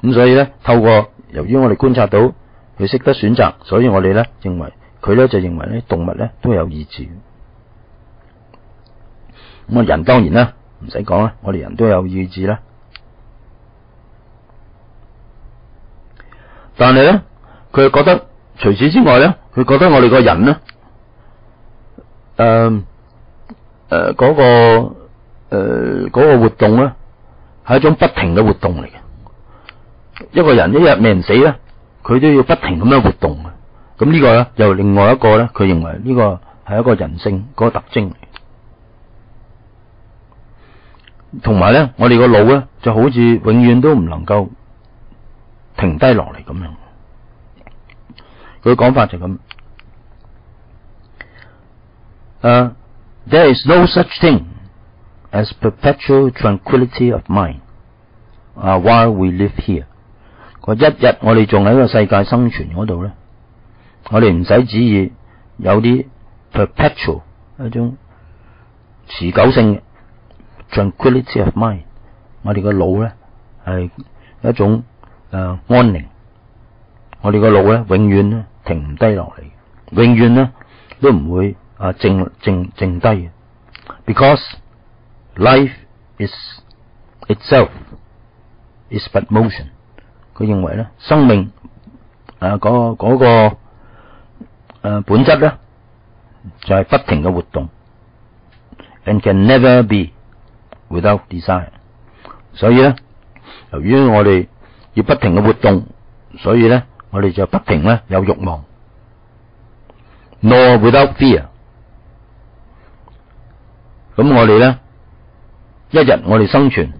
咁，所以咧透過由於我哋觀察到佢識得選擇，所以我哋咧認為佢咧就認為咧動物咧都有意志。咁啊，人當然啦，唔使講啦，我哋人都有意志啦。但係咧，佢覺得除此之外咧，佢覺得我哋個人咧，诶、呃、誒、呃嗰個。誒，嗰、呃那個活動咧係一種不停嘅活動嚟嘅。一個人一日未死咧，佢都要不停咁樣活動。咁呢個咧又另外一個咧，佢認為呢個係一個人性嗰個特徵。同埋咧，我哋個腦咧就好似永遠都唔能夠停低落嚟咁样。佢讲法就咁。誒、uh,，there is no such thing。As perpetual tranquility of mind，啊，while we live here，個一日我哋仲喺个世界生存嗰度咧，我哋唔使旨意有啲 perpetual 一种持久性 tranquility of mind，我哋个脑咧系一种诶、安宁，我哋个脑咧永远咧停唔低落嚟，永远咧都唔会啊静静静低嘅，because Life is itself is but motion。佢认为咧，生命誒嗰嗰個誒本质咧就系不停嘅活动，and can never be without desire。所以咧，由于我哋要不停嘅活動，所以咧我哋就不停咧有慾望。No without fear。咁我哋咧，一日我哋生存，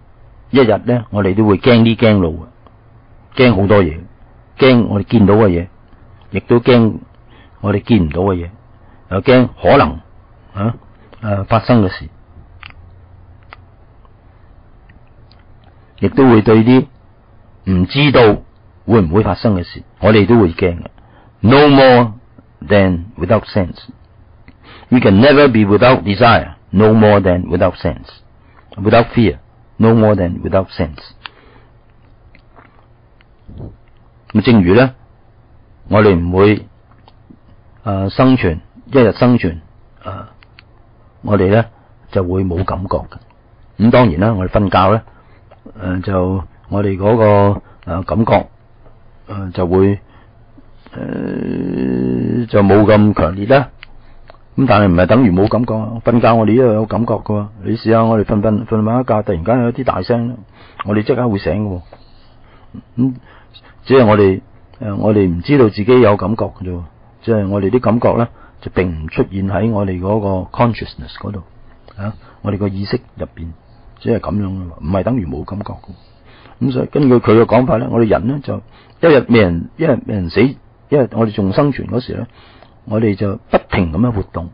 一日咧我哋都會驚啲驚路，驚好多嘢，驚我哋見到嘅嘢，亦都驚我哋見唔到嘅嘢，又驚可能啊誒發生嘅事，亦都會對啲唔知道會唔會發生嘅事，我哋都會驚嘅。No more than without sense. We can never be without desire. No more than without sense. Without fear. No more than without sense. 咁正如咧，我哋唔會誒、呃、生存一日生存诶、我哋咧就會冇感覺嘅。咁當然啦，我哋瞓覺咧诶、就我哋嗰、那個、感覺誒、呃、就會誒、呃、就冇咁強烈啦。咁但係唔係等於冇感覺啊？瞓覺我哋都有感覺噶。你試下我哋瞓瞓瞓埋一觉，突然間有啲大聲，我哋即刻會醒噶。咁、只係我哋誒，我哋唔知道自己有感覺嘅啫。即係我哋啲感覺咧，就並唔出現喺我哋嗰個 consciousness 嗰度啊。我哋個意識入邊，只係咁樣嘅，唔係等於冇感覺嘅。咁所以根據佢嘅講法咧，我哋人咧就一日未人，一日未人死，一日我哋仲生存嗰時咧。我哋就不停咁樣活動，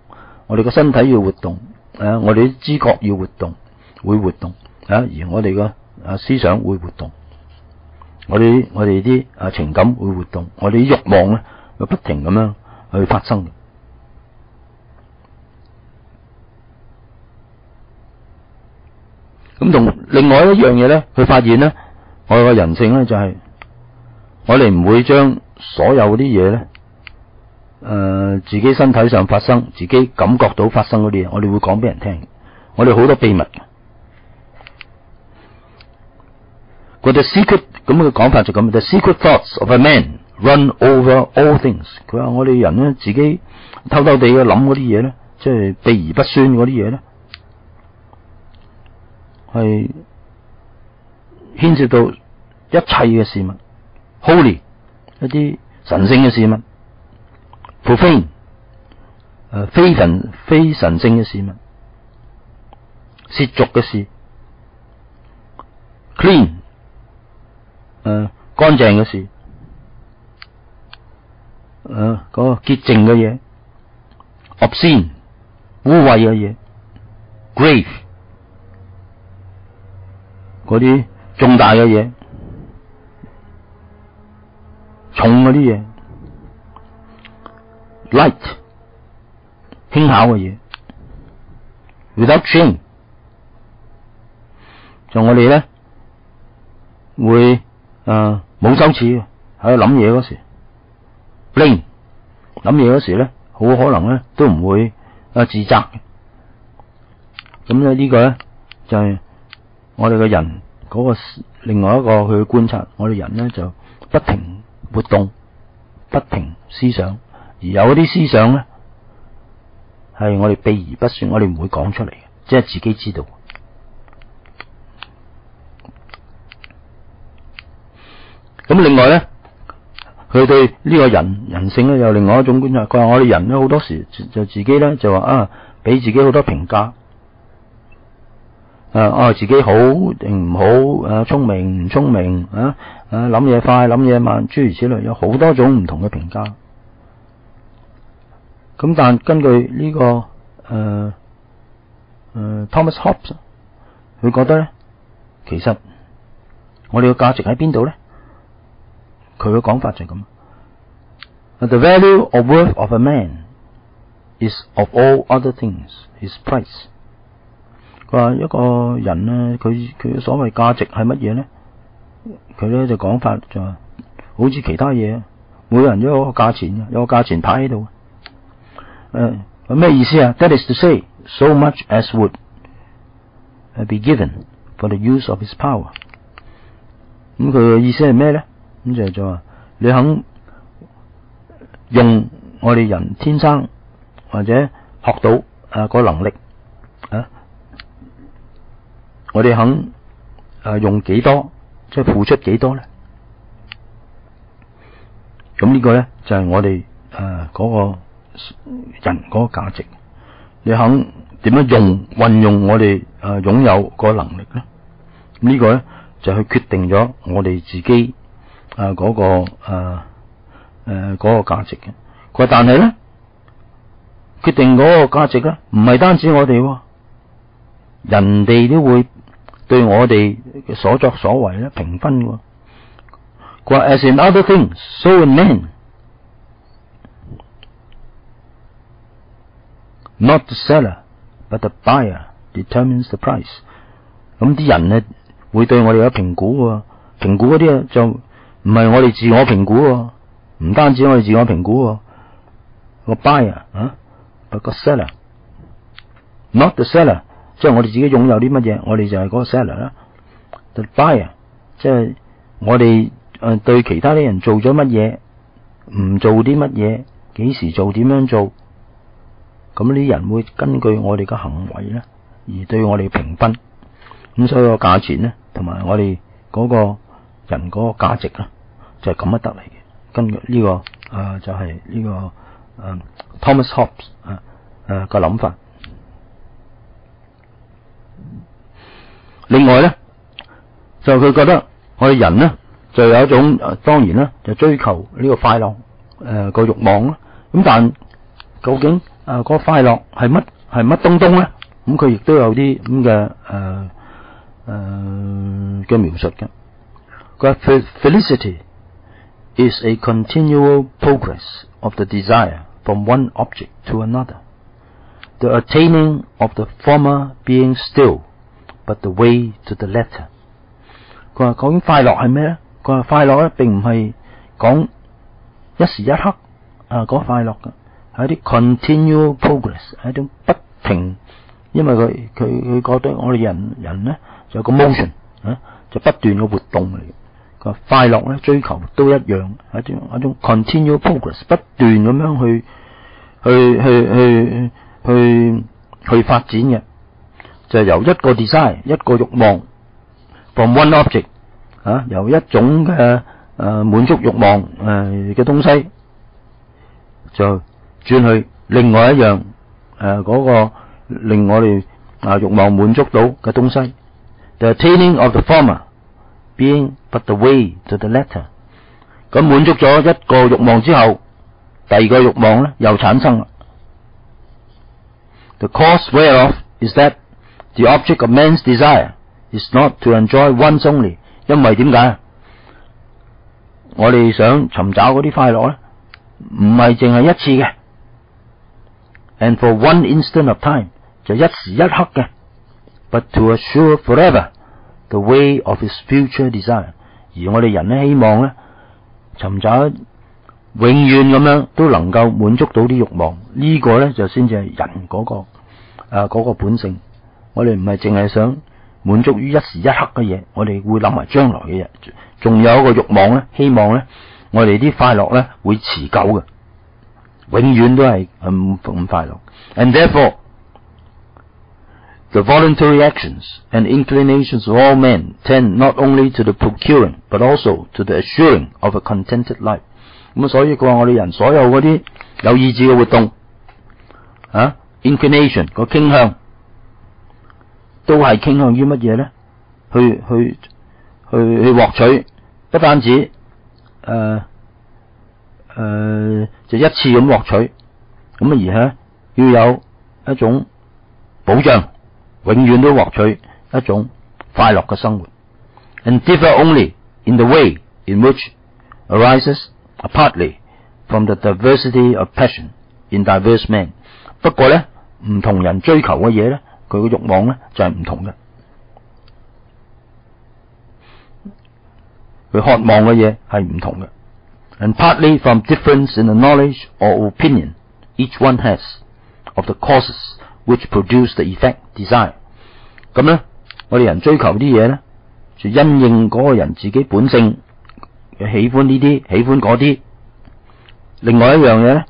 我哋個身體要活動，啊，我哋啲知覺要活動，會活動，啊，而我哋個啊思想會活動，我哋我哋啲啊情感會活動，我哋啲慾望咧會不停咁樣去發生。咁同另外一樣嘢咧，佢發現咧，我哋個人性咧就係我哋唔會將所有啲嘢咧。诶、自己身體上發生，自己感覺到發生嗰啲嘢，我哋會講俾人聽。我哋好多秘密嘅。佢哋 secret 咁嘅講法就咁嘅 secret thoughts of a man run over all things。佢話我哋人咧，自己偷偷地嘅諗嗰啲嘢咧，即係避而不宣嗰啲嘢咧，係牽涉到一切嘅事物，holy 一啲神圣嘅事物。profane 誒，非神非神圣嘅事物，褻瀆嘅事，clean 诶干净嘅事，诶，嗰個潔淨嘅嘢，obscene 污秽嘅嘢，grave 嗰啲重大嘅嘢，重嗰啲嘢。light 輕巧嘅嘢，without shame，就我哋咧會誒冇羞恥喺度諗嘢嗰時，blame 諗嘢嗰時咧，好可能咧都唔會啊自責嘅。咁咧呢個咧就係我哋嘅人嗰個另外一個去觀察，我哋人咧就不停活動，不停思想。而有啲思想咧，係我哋避而不说，我哋唔會講出嚟嘅，即係自己知道。咁另外咧，佢对呢個人人性咧有另外一種觀察。佢話我哋人咧好多時就自己咧就話啊，俾自己好多評價，啊啊自己好定唔好，誒聰明唔聰明啊，誒諗嘢快諗嘢慢，諸如此類，有好多種唔同嘅評價。咁但根據呢、這個誒誒、呃呃、Thomas Hobbes，佢覺得咧，其實我哋嘅價值喺邊度咧？佢嘅講法就咁：The value or worth of a man is of all other things his price。佢話一個人咧，佢佢所謂價值係乜嘢咧？佢咧就講法就話，好似其他嘢，每個人都有個價錢嘅，有個價錢牌喺度。誒，咩、意思啊？That is to say, so much as would be given for the use of his power。咁佢嘅意思係咩咧？咁就係就話你肯用我哋人天生或者學到誒個能力啊，我哋肯誒用幾多，即係付出幾多咧？咁呢個咧就係我哋誒嗰個人嗰個價值。你肯點樣用運用我哋誒擁有個能力咧？呢個咧就去決定咗我哋自己嗰個誒嗰個價值嘅。佢話但係咧，決定嗰個價值咧，唔係單止我哋，人哋都會對我哋嘅所作所為咧評分嘅。佢話 as in other things, so in men, not the seller, but the buyer determines the price。咁啲人咧會對我哋有評估嘅，評估嗰啲就唔係我哋自我評估，唔單止我哋自我評估。個 buyer 啊，個 seller，not the seller，即系我哋自己拥有啲乜嘢，我哋就系嗰個 seller 啦。the buyer，即系我哋诶对其他啲人做咗乜嘢，唔做啲乜嘢，几时做，点样做，咁呢啲人会根据我哋嘅行为咧，而对我哋评分。咁所以个价钱咧，同埋我哋嗰個人嗰個價值咧，就系咁样得嚟嘅。根据呢个诶、就系呢个诶，Thomas Hobbes 啊诶个谂法。另外咧，就佢覺得我哋人咧就有一種誒，當然啦，就追求呢個快樂誒個慾望啦。咁但究竟誒個快樂係乜係乜東東咧？咁佢亦都有啲咁嘅誒誒嘅描述嘅。佢話 Felicity is a continual progress of the desire from one object to another, the attaining of the former being still, but the way to the latter。佢話究竟快樂係咩咧？佢話快樂咧並唔係講一時一刻啊嗰快樂嘅，係一啲 continual progress，係一種不停，因為佢佢佢覺得我哋人人咧就有個 motion 啊，就不斷嘅活動嚟。個快樂咧，追求都一樣，係一種一種 continual progress，不斷咁樣去去去去去去發展嘅，就由一個 desire 一個慾望 from one object 啊，由一種嘅誒滿足慾望誒嘅東西，就轉去另外一樣誒嗰個令我哋啊慾望滿足到嘅東西，the attaining of the former。being but the way to the latter，咁滿足咗一個慾望之後，第二個慾望咧又產生啦。The cause whereof is that the object of man's desire is not to enjoy once only。因为点解？我哋想寻找嗰啲快乐咧，唔系净系一次嘅，and for one instant of time 就一时一刻嘅，but to assure forever。The way of his future desire，而我哋人咧希望咧寻找永远咁样都能够满足到啲欲望，呢个咧就先至系人嗰个诶嗰个本性。 我哋唔係淨係想滿足於一時一刻嘅嘢，我哋會諗埋將來嘅嘢，仲有一個慾望咧，希望咧我哋啲快樂咧會持久嘅，永遠都係咁咁快樂。And therefore The voluntary actions and inclinations of all men tend not only to the procuring, but also to the assuring of a contented life。咁所以佢話我哋人所有嗰啲有意志嘅活動啊，inclination 個傾向，都系傾向於乜嘢咧？去去去去獲取，不單止誒誒、呃呃、就一次咁獲取，咁而且要有一種保障。永遠都獲取一種快樂嘅生活，and differ only in the way in which arises partly from the diversity of passion in diverse men。不過咧，唔同人追求嘅嘢咧，佢嘅慾望咧就係唔同嘅，佢渴望嘅嘢係唔同嘅，and partly from difference in the knowledge or opinion each one has of the causes。which produce the effect desire。咁咧，我哋人追求啲嘢咧，就因應嗰個人自己本性，喜歡呢啲，喜歡嗰啲。另外一樣嘢咧，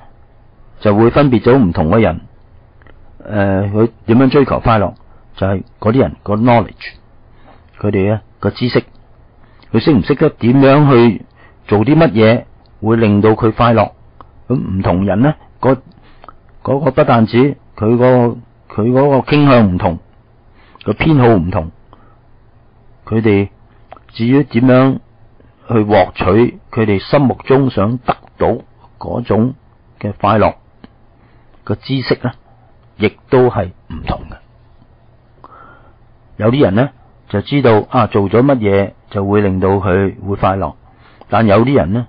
就會分別咗唔同嘅人，诶、佢点样追求快乐，就系嗰啲人个 knowledge 佢哋咧个知识，佢识唔识得点样去做啲乜嘢会令到佢快乐？咁唔同人咧，嗰嗰個不但止佢个佢嗰個傾向唔同，个偏好唔同，佢哋至于点样去获取佢哋心目中想得到嗰種嘅快乐个知识咧，亦都係唔同嘅。有啲人咧就知道啊，做咗乜嘢就會令到佢會快樂，但有啲人咧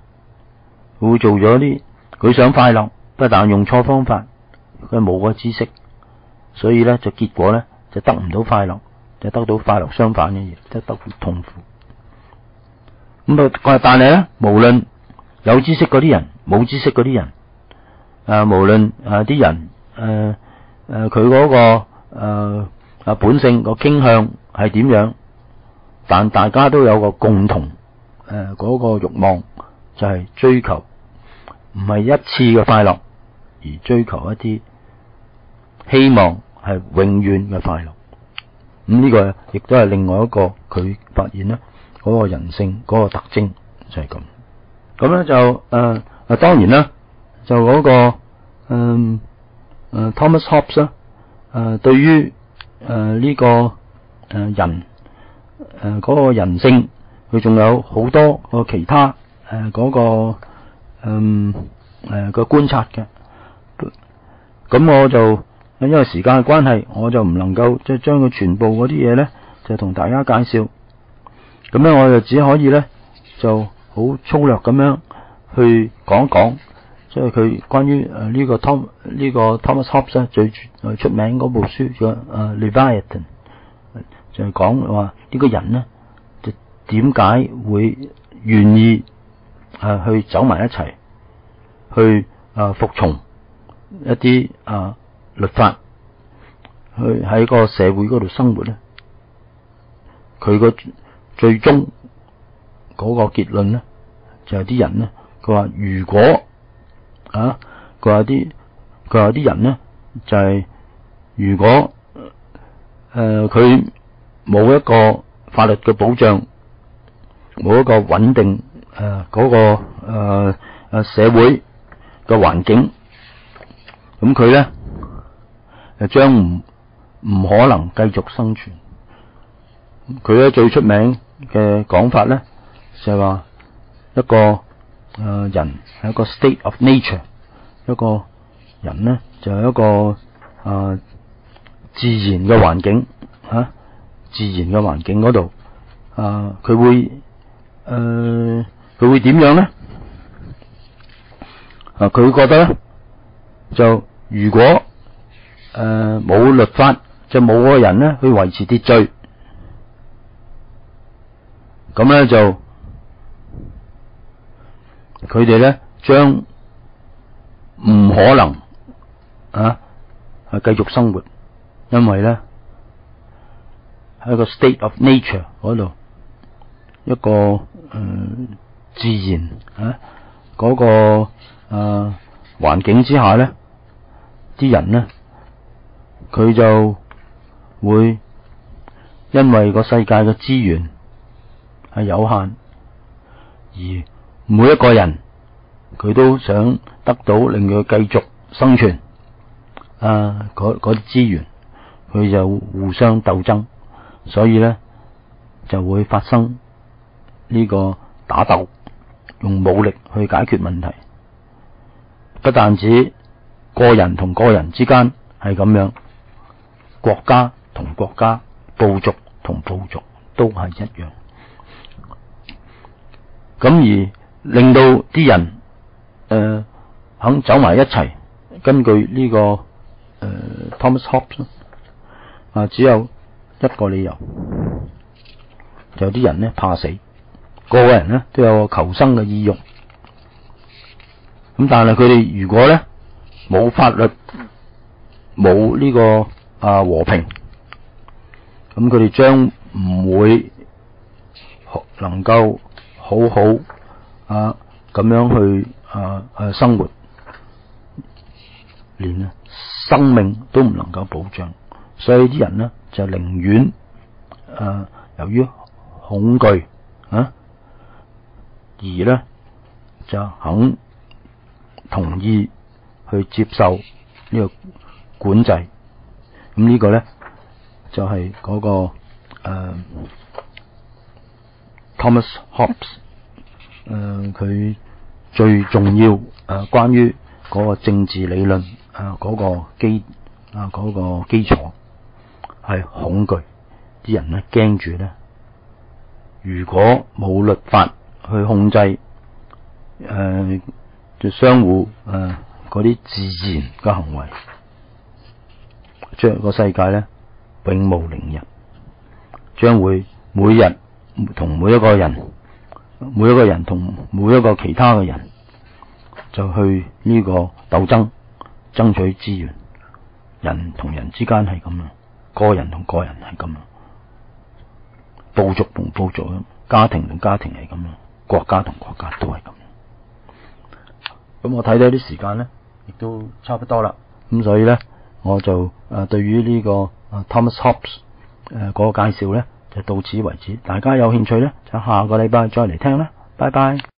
會做咗啲佢想快樂，不但用錯方法，佢冇個知識，所以咧就結果咧就得唔到快樂，就得到快樂相反嘅嘢，即係得到痛苦。咁啊，但係咧，無論有知識嗰啲人，冇知識嗰啲人，啊，無論啊啲人，誒诶，佢嗰個誒。啊，本性個傾向係點樣？但大家都有個共同诶嗰個欲望，就係追求唔係一次嘅快樂，而追求一啲希望係永遠嘅快樂。咁呢個亦都係另外一個佢發現咧，嗰個人性嗰個特徵就係咁。咁咧就诶啊，當然啦，就嗰個嗯誒 Thomas Hobbes 啊，誒對於。誒，呢、呃這個、人誒嗰、呃那個人性，佢仲有好多個其他誒嗰、呃那個嗯誒個觀察嘅。咁我就因為時間嘅關係，我就唔能夠即係將佢全部嗰啲嘢咧，就同大家介紹。咁咧，我就只可以咧就好粗略咁樣去講一講。即係佢關於誒呢個 Tom 呢個 Thomas Hobbes 最出名嗰部書嘅誒 Leviathan，就係講話呢個人咧，就點解會願意誒去走埋一齊，去誒服從一啲誒律法，去喺個社會嗰度生活咧？佢個最終嗰個結論咧，就係啲人咧，佢話如果啊！佢话啲佢话啲人咧，就系、如果诶佢冇一个法律嘅保障，冇一个稳定诶嗰、呃那個誒誒、呃、社会嘅环境，咁佢咧就将唔唔可能继续生存。佢咧最出名嘅讲法咧，就系、是、話一个。诶、人係一個 state of nature，一個人咧就係、是、一個誒、呃、自然嘅環境吓、啊，自然嘅環境嗰度，啊，佢會誒佢、呃、會點樣咧？啊，佢覺得咧就如果诶冇、律法，就冇個人咧去維持秩序，咁咧就。佢哋咧将唔可能啊，系继续生活，因为咧喺个 state of nature 嗰度一个诶、自然啊嗰、那個誒環、呃、境之下咧，啲人咧佢就会因为个世界嘅资源系有限而。每一個人佢都想得到令佢繼續生存啊！嗰啲資源，佢就互相鬥爭，所以咧就會發生呢個打鬥，用武力去解決問題。不但止個人同個人之間係咁樣，國家同國家、部族同部族都係一樣。咁而令到啲人诶、呃、肯走埋一齐，根据呢、這個誒、呃、Thomas Hobbes 啊，只有一个理由，就有啲人咧怕死，個個人咧都有個求生嘅意欲。咁但系佢哋如果咧冇法律，冇呢、這個啊和平，咁佢哋将唔會能够好好。啊，咁样去啊啊生活，连啊生命都唔能够保障，所以啲人呢，就寧願誒，由于恐惧啊，而咧就肯同意去接受呢个管制。咁呢个咧就系、是、嗰、那個誒、呃、Thomas Hobbes 誒、呃、佢最重要誒、呃、關於嗰個政治理論啊嗰個基啊嗰個基礎係恐懼，啲人咧驚住咧，如果冇律法去控制誒、呃、就相互誒嗰啲自然嘅行為，將個世界咧永無寧日，將會每日同每一個人，每一個人同每一個其他嘅人。就去呢個鬥爭，爭取資源，人同人之間係咁樣，個人同個人係咁樣，部族同部族咁，家庭同家庭係咁樣，國家同國家都係咁。咁我睇到啲時間咧，亦都差不多啦。咁所以咧，我就誒對於呢個 Thomas Hobbes 誒嗰個介紹咧，就到此為止。大家有興趣咧，就下個禮拜再嚟聽啦。拜拜。